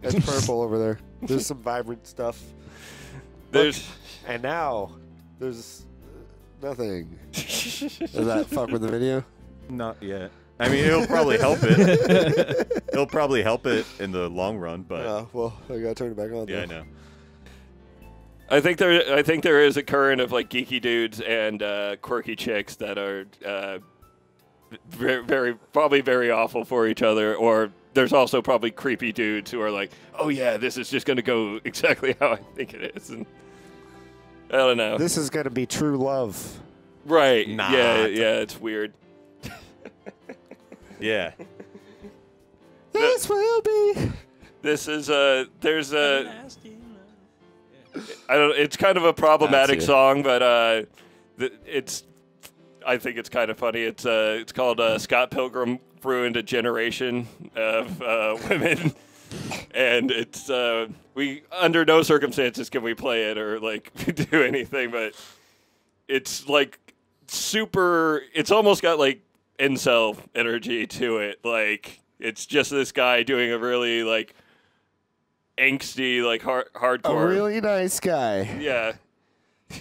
Speaker 7: that's purple over there. There's some vibrant stuff,
Speaker 3: there's
Speaker 7: and now there's nothing. Does that fuck with the video?
Speaker 2: Not yet. I mean, it'll probably help it. (laughs) it'll probably help it in the long run, but
Speaker 7: Yeah, well, I gotta turn it back on.
Speaker 2: yeah, I
Speaker 7: though.
Speaker 2: know.
Speaker 3: I think there I think there is a current of like geeky dudes and uh, quirky chicks that are uh, very, very probably very awful for each other or there's also probably creepy dudes who are like, "Oh yeah, this is just going to go (laughs) exactly how I think it is." And I don't know.
Speaker 7: This is gonna be true love.
Speaker 3: right.
Speaker 2: Not.
Speaker 3: Yeah, yeah, it's weird.
Speaker 2: Yeah. (laughs)
Speaker 7: This will be.
Speaker 3: This is a. there's a I don't it's kind of a problematic song, but uh th- it's I think it's kind of funny. It's uh it's called uh, Scott Pilgrim ruined a generation of uh, (laughs) women. And it's uh, we under no circumstances can we play it or like (laughs) do anything, but it's like super. It's almost got like incel energy to it. Like it's just this guy doing a really like angsty, like hard
Speaker 7: A
Speaker 3: hardcore.
Speaker 7: really nice guy.
Speaker 3: Yeah. (laughs)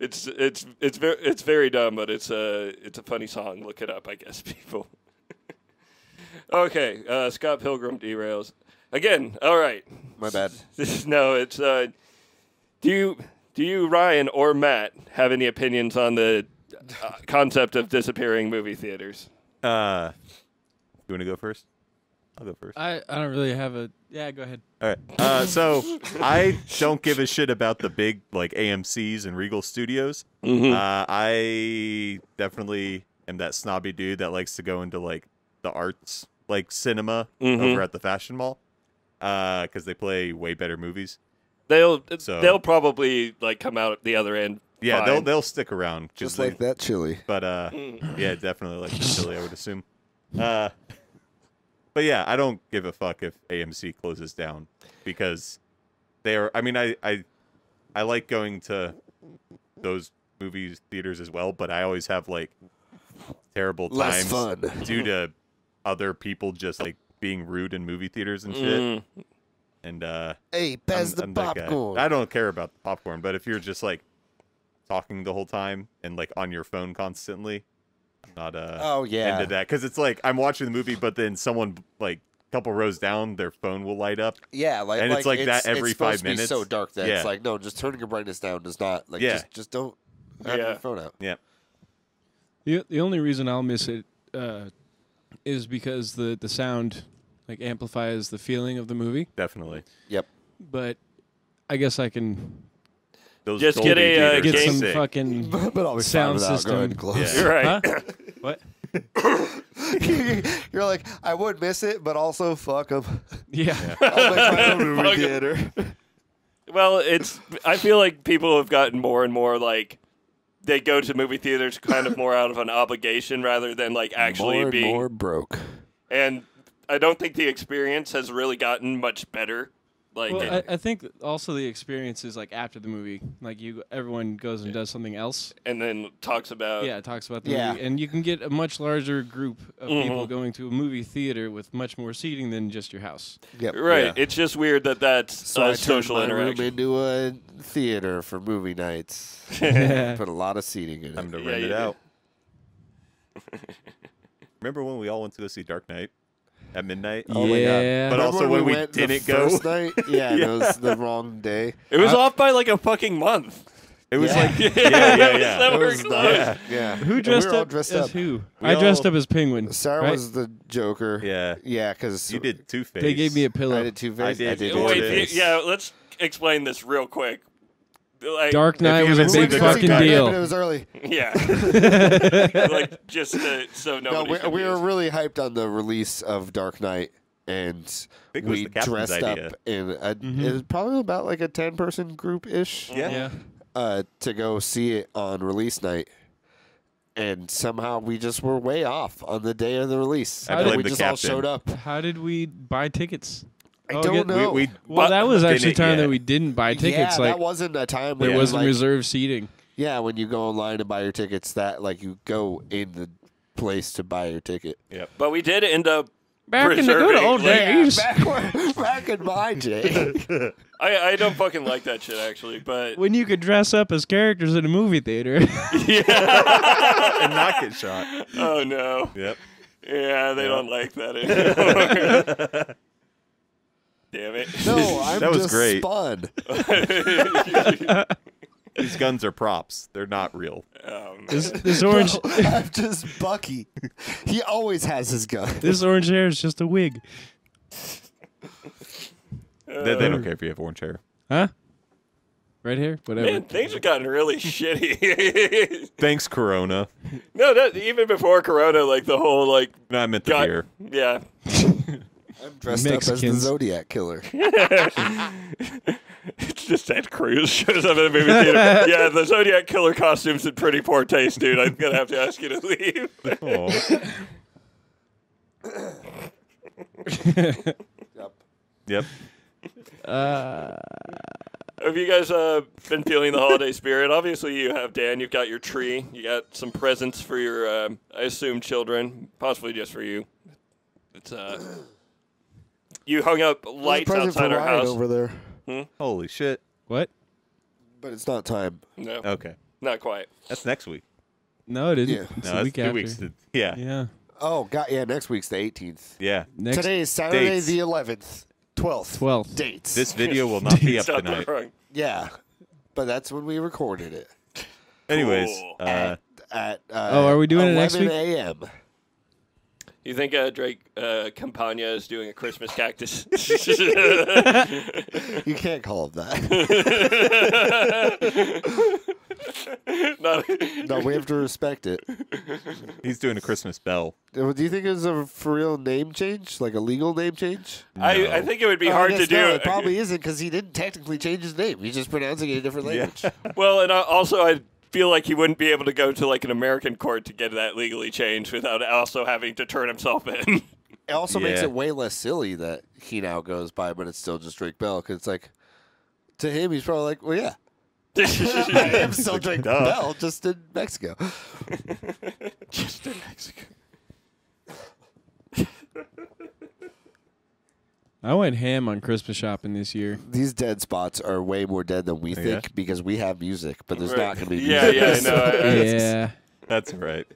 Speaker 3: it's it's it's very it's very dumb, but it's a it's a funny song. Look it up, I guess (laughs) people. okay, uh, Scott Pilgrim derails again. All right,
Speaker 7: My bad. (laughs)
Speaker 3: no, it's uh, do you do you Ryan or Matt have any opinions on the uh, (laughs) concept of disappearing movie theaters?
Speaker 2: Uh, you want to go first? I'll go first.
Speaker 6: I, I don't really have a. Yeah, go ahead.
Speaker 2: All right. Uh, so (laughs) I don't give a shit about the big like AMC's and Regal Studios.
Speaker 3: Mm-hmm.
Speaker 2: Uh, I definitely am that snobby dude that likes to go into like the arts, like cinema
Speaker 3: Mhm.
Speaker 2: over at the Fashion Mall, because they play way better movies.
Speaker 3: They'll
Speaker 2: So-
Speaker 3: they'll probably like come out at the other end.
Speaker 2: Yeah,
Speaker 3: fine.
Speaker 2: they'll they'll stick around.
Speaker 7: Just
Speaker 2: they-
Speaker 7: like that chili.
Speaker 2: But uh, (laughs) yeah, definitely like the (laughs) chili, I would assume. Uh, but yeah, I don't give a fuck if AMC closes down because they are. I mean, I I I like going to those movies theaters as well, but I always have like terrible
Speaker 7: Less
Speaker 2: times
Speaker 7: fun. (laughs)
Speaker 2: due to other people just like being rude in movie theaters and shit.
Speaker 3: Mm.
Speaker 2: And uh,
Speaker 7: Hey, pass
Speaker 2: I'm-
Speaker 7: the
Speaker 2: I'm
Speaker 7: popcorn.
Speaker 2: I don't care about the popcorn, but if you're just like talking the whole time and like on your phone constantly, I'm not uh
Speaker 7: Oh, yeah.
Speaker 2: into that because it's like I'm watching the movie, but then someone like a couple rows down, their phone will light up.
Speaker 7: Yeah, like
Speaker 2: And it's like that every
Speaker 7: it's supposed
Speaker 2: five
Speaker 7: to be
Speaker 2: minutes.
Speaker 7: so dark that
Speaker 2: Yeah.
Speaker 7: it's like no, just turning your brightness down does not like
Speaker 2: Yeah.
Speaker 7: just just don't have
Speaker 3: Yeah.
Speaker 7: your phone out.
Speaker 2: Yeah,
Speaker 6: The the only reason I'll miss it uh, is because the the sound like amplifies the feeling of the movie.
Speaker 2: definitely.
Speaker 7: Yep.
Speaker 6: But I guess I can
Speaker 2: Those
Speaker 3: Just get a, uh,
Speaker 2: theaters
Speaker 6: get
Speaker 2: are
Speaker 3: game
Speaker 6: some
Speaker 2: sick.
Speaker 6: fucking (laughs)
Speaker 1: but I'll be
Speaker 6: sound
Speaker 1: fine without
Speaker 6: system.
Speaker 1: going close.
Speaker 2: Yeah.
Speaker 3: You're right.
Speaker 6: Huh? (laughs) what? (laughs)
Speaker 1: You're like, I would miss it, but also fuck them.
Speaker 6: Yeah.
Speaker 1: I'll make my own movie
Speaker 3: Fuck 'em.
Speaker 1: theater.
Speaker 3: Well, it's. I feel like people have gotten more and more like they go to movie theaters kind of more out of an obligation rather than like actually
Speaker 1: more and
Speaker 3: being.
Speaker 1: more broke.
Speaker 3: And I don't think the experience has really gotten much better. Like,
Speaker 6: Well, I, I think also the experience is like after the movie, like you, everyone goes and does something else.
Speaker 3: and then talks about.
Speaker 6: Yeah, it talks about the
Speaker 1: Yeah.
Speaker 6: movie, and you can get a much larger group of people
Speaker 3: Mhm.
Speaker 6: going to a movie theater with much more seating than just your house.
Speaker 1: Yep.
Speaker 3: Right.
Speaker 2: Yeah.
Speaker 3: It's just weird that that's
Speaker 1: So
Speaker 3: a
Speaker 1: I turned
Speaker 3: social
Speaker 1: my room
Speaker 3: interaction.
Speaker 1: into a theater for movie nights.
Speaker 6: Yeah. (laughs)
Speaker 1: Put a lot of seating in
Speaker 2: Time
Speaker 1: it.
Speaker 2: to
Speaker 3: Yeah,
Speaker 2: rent
Speaker 3: you
Speaker 2: it out. (laughs) Remember when we all went to go see Dark Knight at midnight?
Speaker 1: Oh my God.
Speaker 6: yeah,
Speaker 2: But
Speaker 1: Remember
Speaker 2: also when we
Speaker 1: went
Speaker 2: didn't go?
Speaker 1: first night? (laughs) Yeah, and it was the wrong day.
Speaker 3: It was off by like a fucking month.
Speaker 2: It was
Speaker 1: Yeah.
Speaker 2: like (laughs)
Speaker 3: Yeah,
Speaker 2: yeah, yeah,
Speaker 3: that
Speaker 2: yeah.
Speaker 3: was
Speaker 1: It was
Speaker 3: close.
Speaker 1: Yeah.
Speaker 6: who dressed
Speaker 1: we were all
Speaker 6: up
Speaker 1: dressed
Speaker 6: as
Speaker 1: up.
Speaker 6: who?
Speaker 2: We
Speaker 6: I dressed
Speaker 2: all-
Speaker 6: up as Penguin.
Speaker 1: Sarah
Speaker 6: right?
Speaker 1: was the Joker.
Speaker 2: Yeah.
Speaker 1: Yeah, because
Speaker 2: You did Two Face.
Speaker 6: They gave me a pillow.
Speaker 1: I did two face.
Speaker 2: I did
Speaker 1: I
Speaker 3: Wait,
Speaker 2: Two
Speaker 1: did
Speaker 3: y-
Speaker 2: Face.
Speaker 3: yeah, let's explain this real quick. Like,
Speaker 6: Dark Knight was a big
Speaker 2: seen the Dark
Speaker 6: fucking
Speaker 2: Knight,
Speaker 6: deal.
Speaker 1: it was early.
Speaker 3: Yeah. (laughs) like just to, so
Speaker 1: No,
Speaker 3: nobody.
Speaker 1: we, we were really hyped on the release of Dark Knight, and
Speaker 2: think it was
Speaker 1: we dressed
Speaker 2: idea.
Speaker 1: up in a.
Speaker 6: Mhm.
Speaker 1: It was probably about like a ten person group ish.
Speaker 2: Yeah.
Speaker 6: yeah.
Speaker 1: uh, to go see it on release night. And somehow we just were way off on the day of the release.
Speaker 2: I
Speaker 1: And we
Speaker 2: the
Speaker 1: just all
Speaker 2: captain.
Speaker 1: showed up.
Speaker 6: How did we buy tickets?
Speaker 1: I
Speaker 6: Oh,
Speaker 1: don't
Speaker 6: get-
Speaker 1: know.
Speaker 2: We, we
Speaker 6: Well, that was
Speaker 2: didn't
Speaker 6: actually time
Speaker 2: yet.
Speaker 6: that we didn't buy tickets.
Speaker 1: yeah,
Speaker 6: like
Speaker 1: that wasn't a time
Speaker 6: there
Speaker 1: when
Speaker 6: wasn't
Speaker 1: like,
Speaker 6: reserved seating.
Speaker 1: Yeah, when you go online to buy your tickets, that like you go in the place to buy your ticket.
Speaker 3: Yeah, But we did end up.
Speaker 6: Back in the good old
Speaker 3: like-
Speaker 6: days.
Speaker 1: back, when- back in my day. (laughs)
Speaker 3: I, I don't fucking like that shit actually, but
Speaker 6: when you could dress up as characters in a movie theater. (laughs)
Speaker 3: yeah.
Speaker 2: and not get shot.
Speaker 3: oh no.
Speaker 2: Yep.
Speaker 3: Yeah, they don't like that anymore. (laughs) Damn it.
Speaker 1: no, (laughs) I'm
Speaker 2: That was
Speaker 1: just
Speaker 2: great.
Speaker 1: spun. (laughs)
Speaker 2: These guns are props. They're not real.
Speaker 3: Um,
Speaker 6: this, this orange,
Speaker 1: No, (laughs) I'm just Bucky. He always has his gun.
Speaker 6: this orange hair is just a wig,
Speaker 2: They, they don't care if you have orange hair.
Speaker 6: huh? Right here, whatever.
Speaker 3: man, things have gotten really shitty.
Speaker 2: Thanks, Corona.
Speaker 3: no, that even before Corona, like the whole like,
Speaker 2: No, I meant the
Speaker 3: got,
Speaker 2: beer.
Speaker 3: yeah,
Speaker 1: I'm dressed up as the Zodiac killer. (laughs)
Speaker 3: it's just Ted Cruz shows up in a movie theater. yeah, the Zodiac killer costume's in pretty poor taste, dude. I'm gonna have to ask you to leave.
Speaker 2: Aw. Yep.
Speaker 6: Uh,
Speaker 3: Have you guys uh, been feeling the holiday spirit? Obviously, you have, Dan. You've got your tree. You got some presents for your, um, I assume, children, possibly just for you. It's uh, you hung up lights
Speaker 1: present
Speaker 3: outside
Speaker 1: for
Speaker 3: our
Speaker 1: Ryan
Speaker 3: house.
Speaker 1: over there,
Speaker 2: Holy shit.
Speaker 6: what?
Speaker 1: but it's not time.
Speaker 3: No,
Speaker 2: Okay.
Speaker 3: not quite.
Speaker 2: That's next week.
Speaker 6: No, it didn't.
Speaker 1: Yeah.
Speaker 6: It's
Speaker 2: No,
Speaker 6: a
Speaker 2: that's
Speaker 6: week
Speaker 2: two
Speaker 6: after.
Speaker 2: weeks. to- yeah. Yeah.
Speaker 6: Yeah.
Speaker 1: Oh, God, yeah, next week's the 18th.
Speaker 6: Next
Speaker 1: Today is Saturday
Speaker 2: dates.
Speaker 1: the 11th. 12th.
Speaker 6: 12th.
Speaker 1: Dates.
Speaker 2: This video will (laughs) not be up
Speaker 3: Stop
Speaker 2: tonight.
Speaker 3: wrong.
Speaker 1: yeah. But that's when we recorded it.
Speaker 2: Anyways,
Speaker 3: Cool.
Speaker 2: uh,
Speaker 1: at, at uh,
Speaker 6: Oh, are we doing it next
Speaker 1: 11
Speaker 6: week?
Speaker 1: a.m.
Speaker 3: You think uh, Drake uh, Campana is doing a Christmas cactus? (laughs) (laughs)
Speaker 1: You can't call it that. (laughs)
Speaker 3: Not,
Speaker 1: no, we have to respect it.
Speaker 2: he's doing a Christmas bell.
Speaker 1: Uh, Do you think it's a for real name change? Like a legal name change?
Speaker 3: I, I think it would be
Speaker 1: Oh,
Speaker 3: hard to do.
Speaker 1: no, it probably isn't because he didn't technically change his name. He's just pronouncing it in a different
Speaker 2: Yeah.
Speaker 1: language.
Speaker 3: Well, and uh, also I feel like he wouldn't be able to go to like an American court to get that legally changed without also having to turn himself in.
Speaker 1: It also makes it way less silly that he now goes by, but it's still just Drake Bell. Because it's like, to him, he's probably like, well, yeah. (laughs) (laughs) I am still Drake. Bell, just in Mexico. (laughs)
Speaker 3: Just in Mexico.
Speaker 6: I went ham on Christmas shopping this year.
Speaker 1: These dead spots are way more dead than we
Speaker 2: Yeah.
Speaker 1: think because we have music, but there's
Speaker 3: Right.
Speaker 1: not going to be music.
Speaker 3: Yeah, yeah, I know. (laughs) I- I-
Speaker 6: Yeah.
Speaker 2: That's right.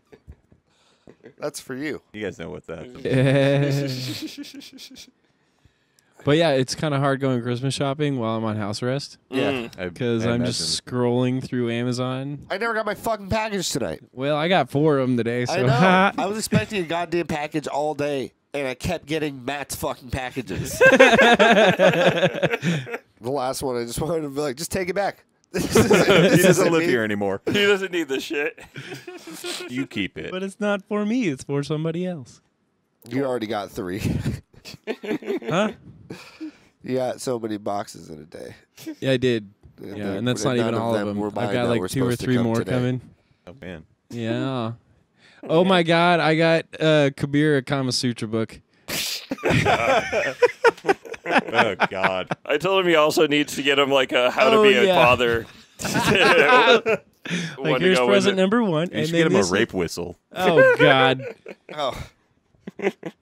Speaker 1: That's for you.
Speaker 2: You guys know what that. (laughs)
Speaker 6: but yeah, it's kind of hard going Christmas shopping while I'm on house arrest
Speaker 1: Yeah.
Speaker 3: Mm.
Speaker 6: Because
Speaker 2: I
Speaker 6: I'm just scrolling through Amazon.
Speaker 1: I never got my fucking package tonight.
Speaker 6: Well, I got four of them today, so
Speaker 1: I know. (laughs) I was expecting a goddamn package all day. And I kept getting Matt's fucking packages. the last one, I just wanted to be like, just take it back. This isn't- this
Speaker 2: he doesn't
Speaker 1: isn't
Speaker 2: live
Speaker 1: me.
Speaker 2: here anymore.
Speaker 3: He doesn't need this shit.
Speaker 2: You keep it.
Speaker 6: But it's not for me. It's for somebody else.
Speaker 1: You already got three. (laughs)
Speaker 6: Huh?
Speaker 1: you got so many boxes in a day.
Speaker 6: Yeah, I did.
Speaker 1: And
Speaker 6: Yeah,
Speaker 1: then-
Speaker 6: and that's
Speaker 1: none
Speaker 6: not even all of
Speaker 1: them
Speaker 6: them.
Speaker 1: were
Speaker 6: I've
Speaker 1: mine
Speaker 6: got
Speaker 1: that
Speaker 6: like
Speaker 1: were
Speaker 6: two or
Speaker 1: supposed to
Speaker 6: three
Speaker 1: come
Speaker 6: more
Speaker 1: today.
Speaker 6: coming.
Speaker 2: Oh man.
Speaker 6: Yeah. Oh my God! I got uh, Kabir a Kama Sutra book.
Speaker 2: Oh God.
Speaker 3: I told him he also needs to get him like a how to
Speaker 6: Oh,
Speaker 3: be a
Speaker 6: yeah.
Speaker 3: father. (laughs)
Speaker 6: Like here's present number one,
Speaker 2: You
Speaker 6: and
Speaker 2: should get him a
Speaker 6: this-
Speaker 2: rape whistle
Speaker 6: Oh God! (laughs)
Speaker 1: Oh,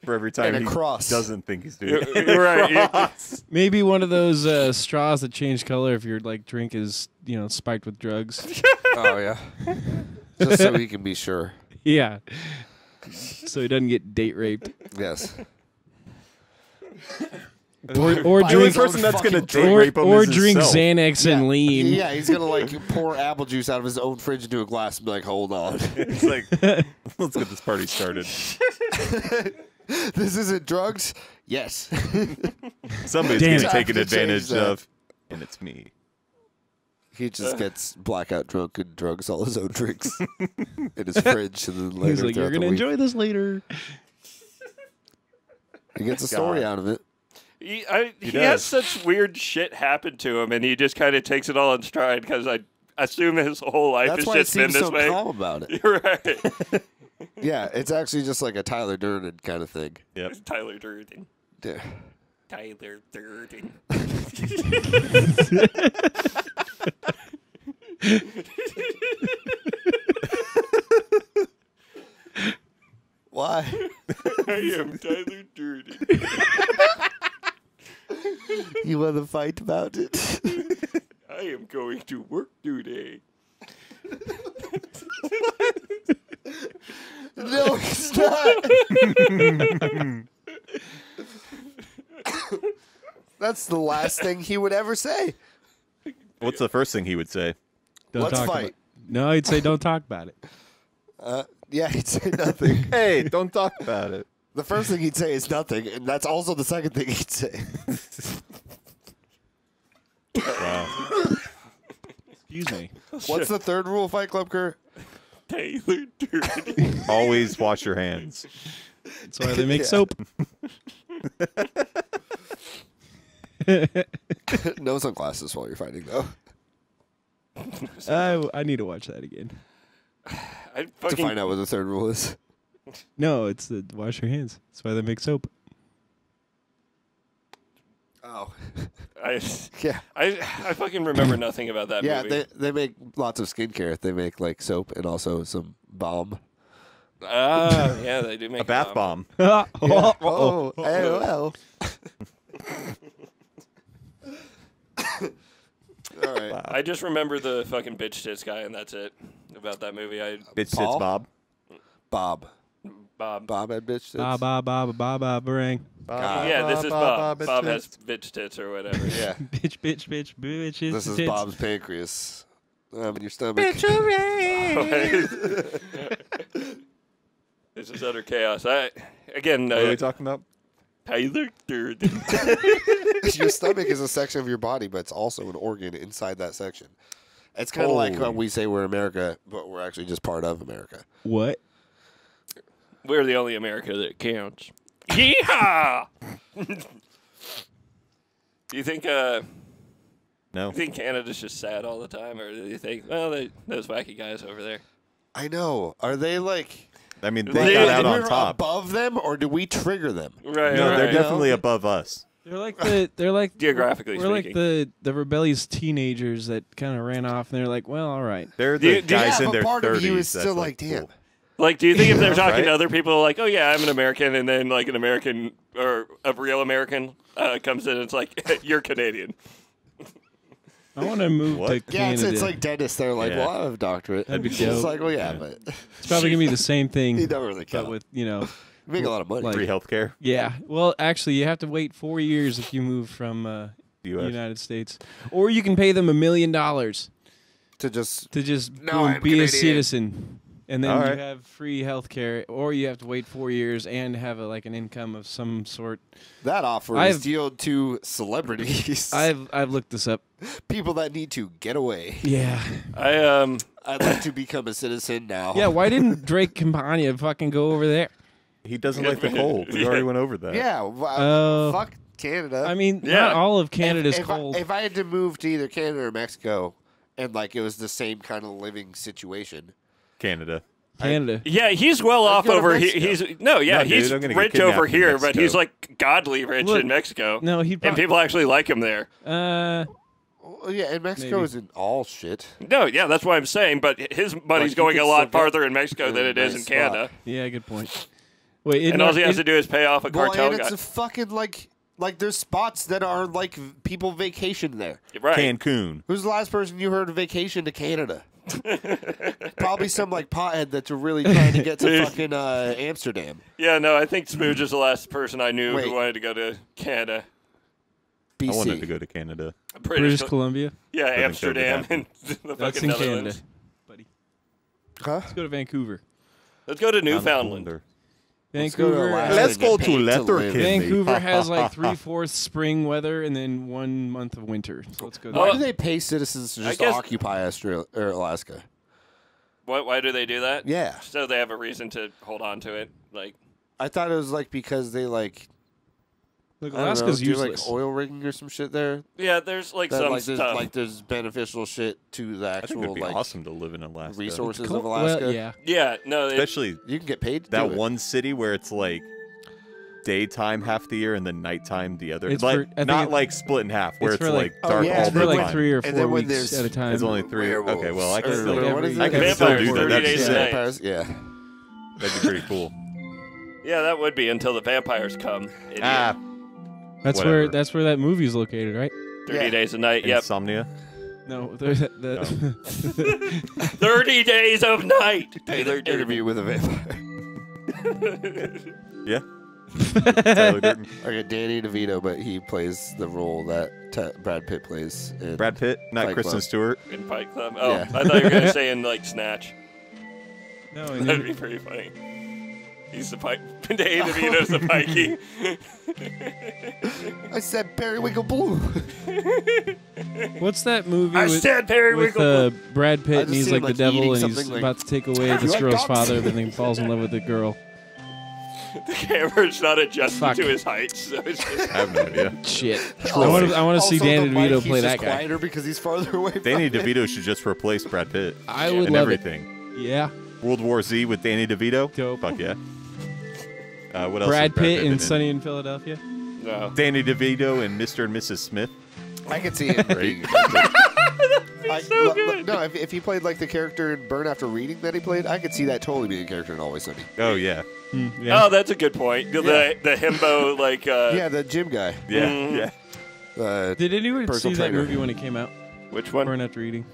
Speaker 2: for every time
Speaker 1: And a
Speaker 2: he
Speaker 1: cross.
Speaker 2: doesn't think he's doing it.
Speaker 3: Right. (laughs)
Speaker 6: Maybe one of those uh, straws that change color if your like drink is you know spiked with drugs.
Speaker 1: oh yeah. Just so we can be sure. (laughs)
Speaker 6: yeah. So he doesn't get date raped.
Speaker 1: Yes. (laughs)
Speaker 6: Or, or
Speaker 2: The only
Speaker 6: drink
Speaker 2: person that's gonna date
Speaker 6: or,
Speaker 2: rape him
Speaker 6: or
Speaker 2: is
Speaker 6: drink
Speaker 2: himself.
Speaker 6: Xanax and lean.
Speaker 1: Yeah, he's gonna like pour apple juice out of his own fridge into a glass and be like, "Hold on, (laughs)
Speaker 2: It's like, let's get this party started.
Speaker 1: this isn't drugs." Yes.
Speaker 2: Somebody's
Speaker 6: Damn
Speaker 2: getting
Speaker 6: it.
Speaker 2: taken
Speaker 1: Have to change
Speaker 2: advantage
Speaker 1: that.
Speaker 2: of, and it's me.
Speaker 1: He just (laughs) gets blackout drunk and drugs all his own drinks (laughs) in his fridge, and then later
Speaker 6: He's like, "You're gonna enjoy this later."
Speaker 1: He gets a (laughs) story
Speaker 2: God.
Speaker 1: out of it.
Speaker 3: He, I, he,
Speaker 2: He
Speaker 3: has such weird shit happen to him, and he just kind of takes it all in stride because I assume his whole life
Speaker 1: That's
Speaker 3: has
Speaker 1: why he
Speaker 3: just been
Speaker 1: seems
Speaker 3: this
Speaker 1: so
Speaker 3: way.
Speaker 1: calm about it.
Speaker 3: You're right.
Speaker 1: Yeah, it's actually just like a Tyler Durden kind of thing.
Speaker 2: Yep.
Speaker 3: Tyler Durden.
Speaker 1: Yeah.
Speaker 3: Tyler Durden. (laughs)
Speaker 1: Why?
Speaker 3: I am Tyler Durden.
Speaker 1: you want to fight about it?
Speaker 3: I am going to work today.
Speaker 1: no, it's not. (laughs) That's the last thing he would ever say.
Speaker 2: What's the first thing he would say?
Speaker 6: Don't
Speaker 1: Let's
Speaker 6: talk
Speaker 1: fight.
Speaker 6: About, no, he'd say, "Don't talk about it."
Speaker 1: Uh, yeah, he'd say nothing. (laughs)
Speaker 2: Hey, don't talk about it.
Speaker 1: The first thing he'd say is nothing, and that's also the second thing he'd say. (laughs)
Speaker 2: Wow.
Speaker 6: Excuse me.
Speaker 1: What's the third rule of Fight Club, Kurt?
Speaker 3: Taylor Durden.
Speaker 2: Always wash your hands.
Speaker 6: That's why they make (laughs)
Speaker 1: Yeah.
Speaker 6: soap. (laughs)
Speaker 1: no sunglasses while you're fighting, though. (laughs)
Speaker 6: I I need to watch that again. (sighs)
Speaker 3: I
Speaker 1: To find out what the third rule is.
Speaker 6: No, it's the wash your hands. That's why they make soap.
Speaker 1: Oh. (laughs)
Speaker 3: I,
Speaker 1: Yeah.
Speaker 3: I I fucking remember nothing about that
Speaker 1: Yeah,
Speaker 3: movie.
Speaker 1: they, they make lots of skincare. They make like soap and also some balm.
Speaker 3: Ah, yeah, they do make
Speaker 2: A bath bomb.
Speaker 6: oh,
Speaker 1: Yeah. Oh, LOL. All right.
Speaker 3: I just remember the fucking bitch tits guy, and that's it about that movie. I
Speaker 2: Bitch tits Bob.
Speaker 1: Bob.
Speaker 3: Bob.
Speaker 1: Bob had bitch tits.
Speaker 6: Ba Bob, Bob, Bob, ba ba barang.
Speaker 3: Yeah, this is Bob.
Speaker 2: bitch
Speaker 3: Bob
Speaker 2: tits.
Speaker 3: has bitch tits or whatever.
Speaker 1: Yeah.
Speaker 6: bitch, bitch, bitch, bitch.
Speaker 1: This is
Speaker 6: tits.
Speaker 1: Bob's pancreas. Um, in your stomach.
Speaker 3: this is utter chaos. I again,
Speaker 2: What are
Speaker 3: uh,
Speaker 2: we talking about?
Speaker 3: Tyler Durden. (laughs)
Speaker 1: your stomach is a (laughs) section of your body, but it's also an organ inside that section. It's kind of like when we say we're America, but we're actually just part of America.
Speaker 6: What?
Speaker 3: We're the only America that counts. Yeehaw! do (laughs) you think uh,
Speaker 2: No.
Speaker 3: you think Canada's just sad all the time, or do you think, well, they, those wacky guys over there?
Speaker 1: I know. Are they like
Speaker 2: I mean, they
Speaker 3: They-
Speaker 2: got out
Speaker 1: we're
Speaker 2: on top.
Speaker 1: above them, or do we trigger them?
Speaker 3: Right.
Speaker 2: No, they're
Speaker 3: right.
Speaker 2: definitely above us.
Speaker 6: They're like the they're like
Speaker 3: Geographically
Speaker 6: we're like the the rebellious teenagers that kind of ran off and they're like, well, all right.
Speaker 2: They're the
Speaker 3: you- do you-
Speaker 2: guys
Speaker 1: yeah,
Speaker 2: in
Speaker 1: but
Speaker 2: their
Speaker 1: part
Speaker 2: 30s.
Speaker 1: of you is still
Speaker 2: like,
Speaker 1: like, damn.
Speaker 2: cool.
Speaker 3: Like, do you think if they're talking
Speaker 2: Right?
Speaker 3: to other people, like, oh yeah, I'm an American, and then like an American or a real American uh, comes in, and it's like (laughs) you're Canadian.
Speaker 6: I want to move
Speaker 2: What?
Speaker 6: to
Speaker 1: Yeah,
Speaker 6: Canada.
Speaker 1: it's, it's like dentists. They're like,
Speaker 2: Yeah.
Speaker 1: well, I have a doctorate.
Speaker 6: That'd be (laughs)
Speaker 1: It's
Speaker 6: dope.
Speaker 1: like, well, yeah,
Speaker 2: Yeah.
Speaker 1: but
Speaker 6: It's probably gonna be the same (laughs) thing,
Speaker 1: you
Speaker 6: thing,
Speaker 1: don't really
Speaker 6: but with you know,
Speaker 1: You make a lot of money.
Speaker 6: like-
Speaker 2: Free healthcare.
Speaker 6: yeah. Well, actually, you have to wait four years if you move from uh, the
Speaker 2: U.S.
Speaker 6: United States, or you can pay them a million dollars
Speaker 1: to just
Speaker 6: to just
Speaker 1: No,
Speaker 6: boom,
Speaker 1: I'm
Speaker 6: be a citizen, and then
Speaker 2: All
Speaker 6: you
Speaker 2: right.
Speaker 6: have free health care, or you have to wait four years and have a, like an income of some sort.
Speaker 1: That offer
Speaker 6: I've-
Speaker 1: is dealed to celebrities, (laughs)
Speaker 6: I've I've looked this up.
Speaker 1: people that need to get away.
Speaker 6: Yeah,
Speaker 3: I um
Speaker 1: I'd like to become a citizen now.
Speaker 6: yeah. Why didn't (laughs) Drake Campana fucking go over there?
Speaker 2: He doesn't like the cold. We already went over that.
Speaker 1: Yeah. w- uh,
Speaker 6: Oh.
Speaker 1: fuck Canada.
Speaker 6: I mean,
Speaker 3: Yeah.
Speaker 6: not all of
Speaker 1: If-
Speaker 6: Canada's
Speaker 1: if,
Speaker 6: cold.
Speaker 1: I, if I had to move to either Canada or Mexico, and like it was the same kind of living situation,
Speaker 2: Canada.
Speaker 6: Canada.
Speaker 3: yeah, he's well off
Speaker 1: go to
Speaker 3: over here.
Speaker 1: Mexico.
Speaker 3: He's no, yeah,
Speaker 2: No, dude,
Speaker 3: he's
Speaker 2: I'm gonna get
Speaker 3: rich
Speaker 2: kidnapped
Speaker 3: over
Speaker 2: in
Speaker 3: here, but he's like godly rich
Speaker 6: Look,
Speaker 3: in Mexico.
Speaker 6: No, he.
Speaker 3: and people actually like him there.
Speaker 6: uh,
Speaker 1: well, yeah, and Mexico
Speaker 6: Maybe.
Speaker 1: isn't all shit.
Speaker 3: No, yeah, that's what I'm saying. But his money's
Speaker 1: you
Speaker 3: going
Speaker 1: could
Speaker 3: a lot
Speaker 1: still get
Speaker 3: farther in Mexico than
Speaker 1: a
Speaker 3: it is in
Speaker 1: nice
Speaker 3: Canada.
Speaker 6: yeah, good point. Wait, isn't
Speaker 3: And all he has to do is pay off a
Speaker 1: Well,
Speaker 3: cartel
Speaker 1: and
Speaker 3: guy.
Speaker 1: it's a fucking like like there's spots that are like v- people vacation there.
Speaker 3: right.
Speaker 2: Cancun.
Speaker 1: Who's the last person you heard vacation to Canada? (laughs) Probably some like pothead that's really trying to get to (laughs) fucking uh, Amsterdam.
Speaker 3: Yeah, no, I think Smooge is the last person I knew
Speaker 1: Wait.
Speaker 3: who wanted to go to Canada.
Speaker 1: BC.
Speaker 2: I wanted to go to Canada.
Speaker 6: British Columbia.
Speaker 3: Yeah,
Speaker 2: think that
Speaker 3: Amsterdam and (laughs) the
Speaker 6: That's
Speaker 3: fucking
Speaker 6: in Canada,
Speaker 3: Netherlands.
Speaker 6: buddy.
Speaker 1: Huh?
Speaker 6: Let's go to Vancouver.
Speaker 3: Let's go to Newfoundland.
Speaker 1: Let's go to
Speaker 6: Vancouver.
Speaker 2: Let's go to
Speaker 1: paid
Speaker 2: Letterkenny.
Speaker 6: Vancouver has like (laughs) three fourths spring weather and then one month of winter. So let's go.
Speaker 1: Why
Speaker 6: there.
Speaker 1: do they pay citizens to just
Speaker 3: guess-
Speaker 1: occupy Australia or Alaska?
Speaker 3: Why, why do they do that?
Speaker 1: Yeah,
Speaker 3: So they have a reason to hold on to it. Like,
Speaker 1: I thought it was like because they like
Speaker 6: Look,
Speaker 1: I don't know,
Speaker 6: Alaska's
Speaker 1: do
Speaker 6: useless.
Speaker 1: like oil rigging or some shit there.
Speaker 3: yeah, there's like
Speaker 1: That,
Speaker 3: some
Speaker 1: like, there's, like there's beneficial shit to the
Speaker 2: I think
Speaker 1: actual
Speaker 2: it'd be
Speaker 1: like
Speaker 2: awesome to live in Alaska.
Speaker 1: resources
Speaker 6: Cool.
Speaker 1: of Alaska.
Speaker 6: Well, yeah.
Speaker 3: yeah, no, it,
Speaker 2: Especially
Speaker 1: You can get paid to
Speaker 2: that
Speaker 1: do it.
Speaker 2: one city where it's like daytime half the year and then nighttime the other.
Speaker 6: It's
Speaker 2: like
Speaker 6: for- I think
Speaker 2: not
Speaker 6: it-
Speaker 2: like split in half where
Speaker 6: it's
Speaker 2: it's,
Speaker 6: for,
Speaker 2: like
Speaker 6: like-
Speaker 1: Oh, yeah,
Speaker 2: all
Speaker 1: it's
Speaker 6: It's
Speaker 2: the
Speaker 6: for
Speaker 1: then
Speaker 6: like
Speaker 2: time.
Speaker 6: three or four
Speaker 1: then when
Speaker 6: weeks
Speaker 1: there's-
Speaker 6: at a time.
Speaker 2: It's only three. Okay, well I can
Speaker 1: Werewolves.
Speaker 2: still
Speaker 1: Or
Speaker 6: Like
Speaker 1: what is
Speaker 6: every-
Speaker 1: it?
Speaker 2: I can still do that.
Speaker 3: 30
Speaker 2: That'd be
Speaker 3: days a
Speaker 2: sick.
Speaker 3: night.
Speaker 1: Vampires, Yeah.
Speaker 2: That'd be pretty cool. (laughs)
Speaker 3: yeah, that would be until the vampires come. Idiot.
Speaker 2: Ah,
Speaker 6: That's
Speaker 2: whatever.
Speaker 6: where that's where that movie's located, right?
Speaker 3: 30
Speaker 1: yeah.
Speaker 3: days a night. Yep.
Speaker 2: insomnia.
Speaker 6: No, there's that. that (laughs)
Speaker 3: 30 days of night. Taylor (laughs)
Speaker 1: Interview with a vampire.
Speaker 2: Yeah. (laughs) Tyler Durden.
Speaker 1: Okay, Danny DeVito, but he plays the role that T- Brad Pitt plays. In,
Speaker 2: Brad Pitt, not
Speaker 1: Fight
Speaker 2: Kristen
Speaker 1: Club.
Speaker 2: Stewart.
Speaker 3: in Fight Club. Oh,
Speaker 1: Yeah.
Speaker 3: I thought you were gonna say in like Snatch.
Speaker 6: no,
Speaker 3: That'd be pretty funny. He's the pike. Dave DeVito's the pikey. (laughs)
Speaker 1: I said Periwinkle Blue.
Speaker 6: what's that movie
Speaker 3: I
Speaker 6: with,
Speaker 3: said Perry
Speaker 6: with
Speaker 3: Winkle.
Speaker 6: uh, Brad
Speaker 1: I
Speaker 6: Pitt and
Speaker 1: just
Speaker 6: he's
Speaker 1: see
Speaker 6: like the
Speaker 1: like,
Speaker 6: devil and he's
Speaker 1: something, like-
Speaker 6: about to take away
Speaker 1: You (laughs)
Speaker 6: this girl's
Speaker 1: dogs?
Speaker 6: father, but then he falls in love with the girl. (laughs)
Speaker 3: the camera's not adjusted
Speaker 6: Fuck.
Speaker 3: to his height, so it's just
Speaker 2: I have no idea.
Speaker 6: Shit. I want to I want to see
Speaker 1: Also,
Speaker 6: Danny
Speaker 1: the mic,
Speaker 6: DeVito
Speaker 1: he's
Speaker 6: play
Speaker 1: just
Speaker 6: that guy.
Speaker 1: quieter because he's farther away. From
Speaker 2: Danny
Speaker 1: it.
Speaker 2: DeVito should just replace Brad Pitt
Speaker 6: I would
Speaker 2: and
Speaker 6: love it.
Speaker 2: everything.
Speaker 6: Yeah.
Speaker 2: World War Z with Danny DeVito.
Speaker 6: Dope.
Speaker 2: Fuck yeah. Uh, what else?
Speaker 6: Brad
Speaker 2: has
Speaker 6: Pitt
Speaker 2: been
Speaker 6: in
Speaker 2: in?
Speaker 6: Sunny in Philadelphia.
Speaker 3: no.
Speaker 2: Danny DeVito and Mr. and Mrs. Smith.
Speaker 1: I could see him being. I,
Speaker 3: so
Speaker 1: look-
Speaker 3: good.
Speaker 1: look, no, if, if he played like the character in Burn After Reading that he played, I could see that totally being a character in Always Sunny.
Speaker 2: Oh yeah,
Speaker 6: Hmm, yeah.
Speaker 3: Oh, that's a good point. The
Speaker 1: Yeah.
Speaker 3: the himbo (laughs) like uh,
Speaker 1: yeah, the gym guy.
Speaker 2: yeah,
Speaker 3: Mm.
Speaker 2: yeah.
Speaker 1: Uh,
Speaker 6: Did anyone see
Speaker 1: personal
Speaker 6: that movie when it came out?
Speaker 3: which one?
Speaker 6: Burn After Reading.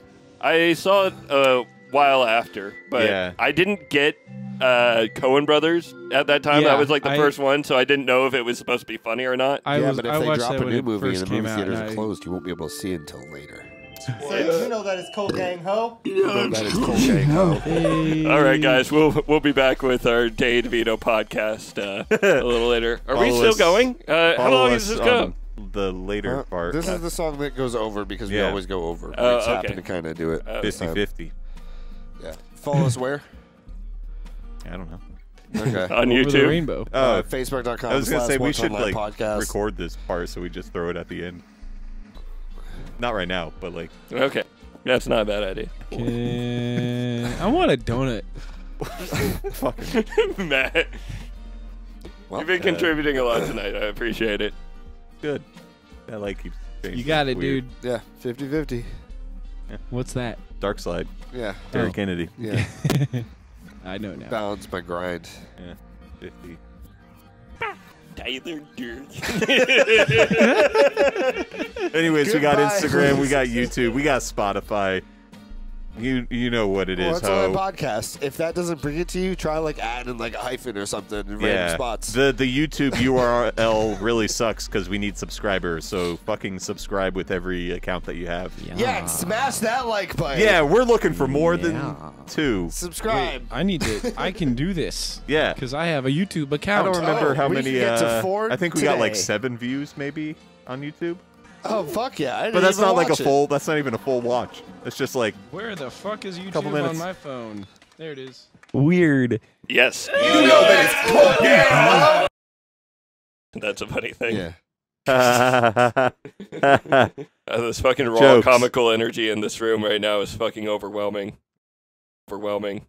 Speaker 3: I saw it a while after, but
Speaker 2: Yeah.
Speaker 3: I didn't get uh, Coen Brothers at that time.
Speaker 6: Yeah,
Speaker 3: that was like the
Speaker 6: I-
Speaker 3: first one, so I didn't know if it was supposed to be funny or not.
Speaker 6: I
Speaker 1: yeah,
Speaker 6: was
Speaker 1: but if
Speaker 6: I
Speaker 1: they drop a new movie and the movie theaters are closed, you won't be able to see it until later.
Speaker 8: So You know that it's Cult Gang ho.
Speaker 1: that is Cult Gang Ho.
Speaker 6: Hey.
Speaker 3: All right, guys, we'll we'll be back with our Day DeVito podcast uh, a little later. Are we still
Speaker 2: us-
Speaker 3: going? Uh, how long
Speaker 2: us
Speaker 3: does this go?
Speaker 2: The later
Speaker 1: Uh,
Speaker 2: part.
Speaker 1: this is the song that goes over because we always go over.
Speaker 3: Oh,
Speaker 1: we just happen
Speaker 3: okay.
Speaker 1: to kind of do it.
Speaker 3: Oh.
Speaker 1: this time.
Speaker 2: 50-50.
Speaker 1: Yeah. Follow us where?
Speaker 2: I don't know.
Speaker 1: Okay. (laughs)
Speaker 3: On
Speaker 6: Over the
Speaker 3: YouTube.
Speaker 6: rainbow.
Speaker 2: Oh,
Speaker 1: uh, Facebook.com.
Speaker 2: I was gonna
Speaker 1: slash
Speaker 2: say we
Speaker 1: Once
Speaker 2: should
Speaker 1: Online
Speaker 2: like
Speaker 1: podcast.
Speaker 2: record this part so we just throw it at the end. Not right now, but like
Speaker 3: Okay, that's not a bad idea.
Speaker 6: Can... (laughs) I want a donut. (laughs)
Speaker 2: fucking
Speaker 3: Matt,
Speaker 1: Well,
Speaker 3: you've been
Speaker 2: uh,
Speaker 3: contributing a lot tonight. I appreciate it.
Speaker 2: good. That light keeps changing.
Speaker 6: You got it,
Speaker 2: It's weird.
Speaker 6: dude.
Speaker 1: Yeah, 50 50.
Speaker 6: What's that?
Speaker 2: Dark slide.
Speaker 1: Yeah.
Speaker 2: Gary
Speaker 6: Oh.
Speaker 2: Kennedy.
Speaker 1: Yeah.
Speaker 6: I know now.
Speaker 1: Balance my grind.
Speaker 2: Yeah. (laughs) 50.
Speaker 3: Tyler Durden.
Speaker 2: Anyways, we got Instagram, we got YouTube, we got Spotify. You you know what it
Speaker 1: Well,
Speaker 2: is,
Speaker 1: that's on
Speaker 2: ho.
Speaker 1: my podcast. If that doesn't bring it to you, try like adding like a hyphen or something in random spots.
Speaker 2: The the YouTube URL really sucks because we need subscribers. So fucking subscribe with every account that you have.
Speaker 1: yeah, and smash that like button.
Speaker 2: Yeah, we're looking for more than two.
Speaker 1: subscribe.
Speaker 6: I need to. (laughs) I can do this
Speaker 2: Yeah.
Speaker 6: because I have a YouTube account.
Speaker 2: I don't remember
Speaker 1: Oh,
Speaker 2: how
Speaker 1: we
Speaker 2: many.
Speaker 1: can get to
Speaker 2: uh,
Speaker 1: four
Speaker 2: I think we got like seven views maybe on YouTube.
Speaker 1: Oh fuck yeah! I didn't
Speaker 2: But that's
Speaker 1: even
Speaker 2: not like a
Speaker 1: watch it.
Speaker 2: full. That's not even a full watch. It's just like
Speaker 6: Where the fuck is YouTube
Speaker 2: Couple
Speaker 6: on my phone? There it is.
Speaker 9: Weird.
Speaker 3: Yes.
Speaker 10: You know that it's Cult Gang. (laughs)
Speaker 3: That's a funny thing.
Speaker 1: Yeah. (laughs)
Speaker 3: Uh, this fucking raw
Speaker 2: Jokes.
Speaker 3: comical energy in this room right now is fucking overwhelming. Overwhelming.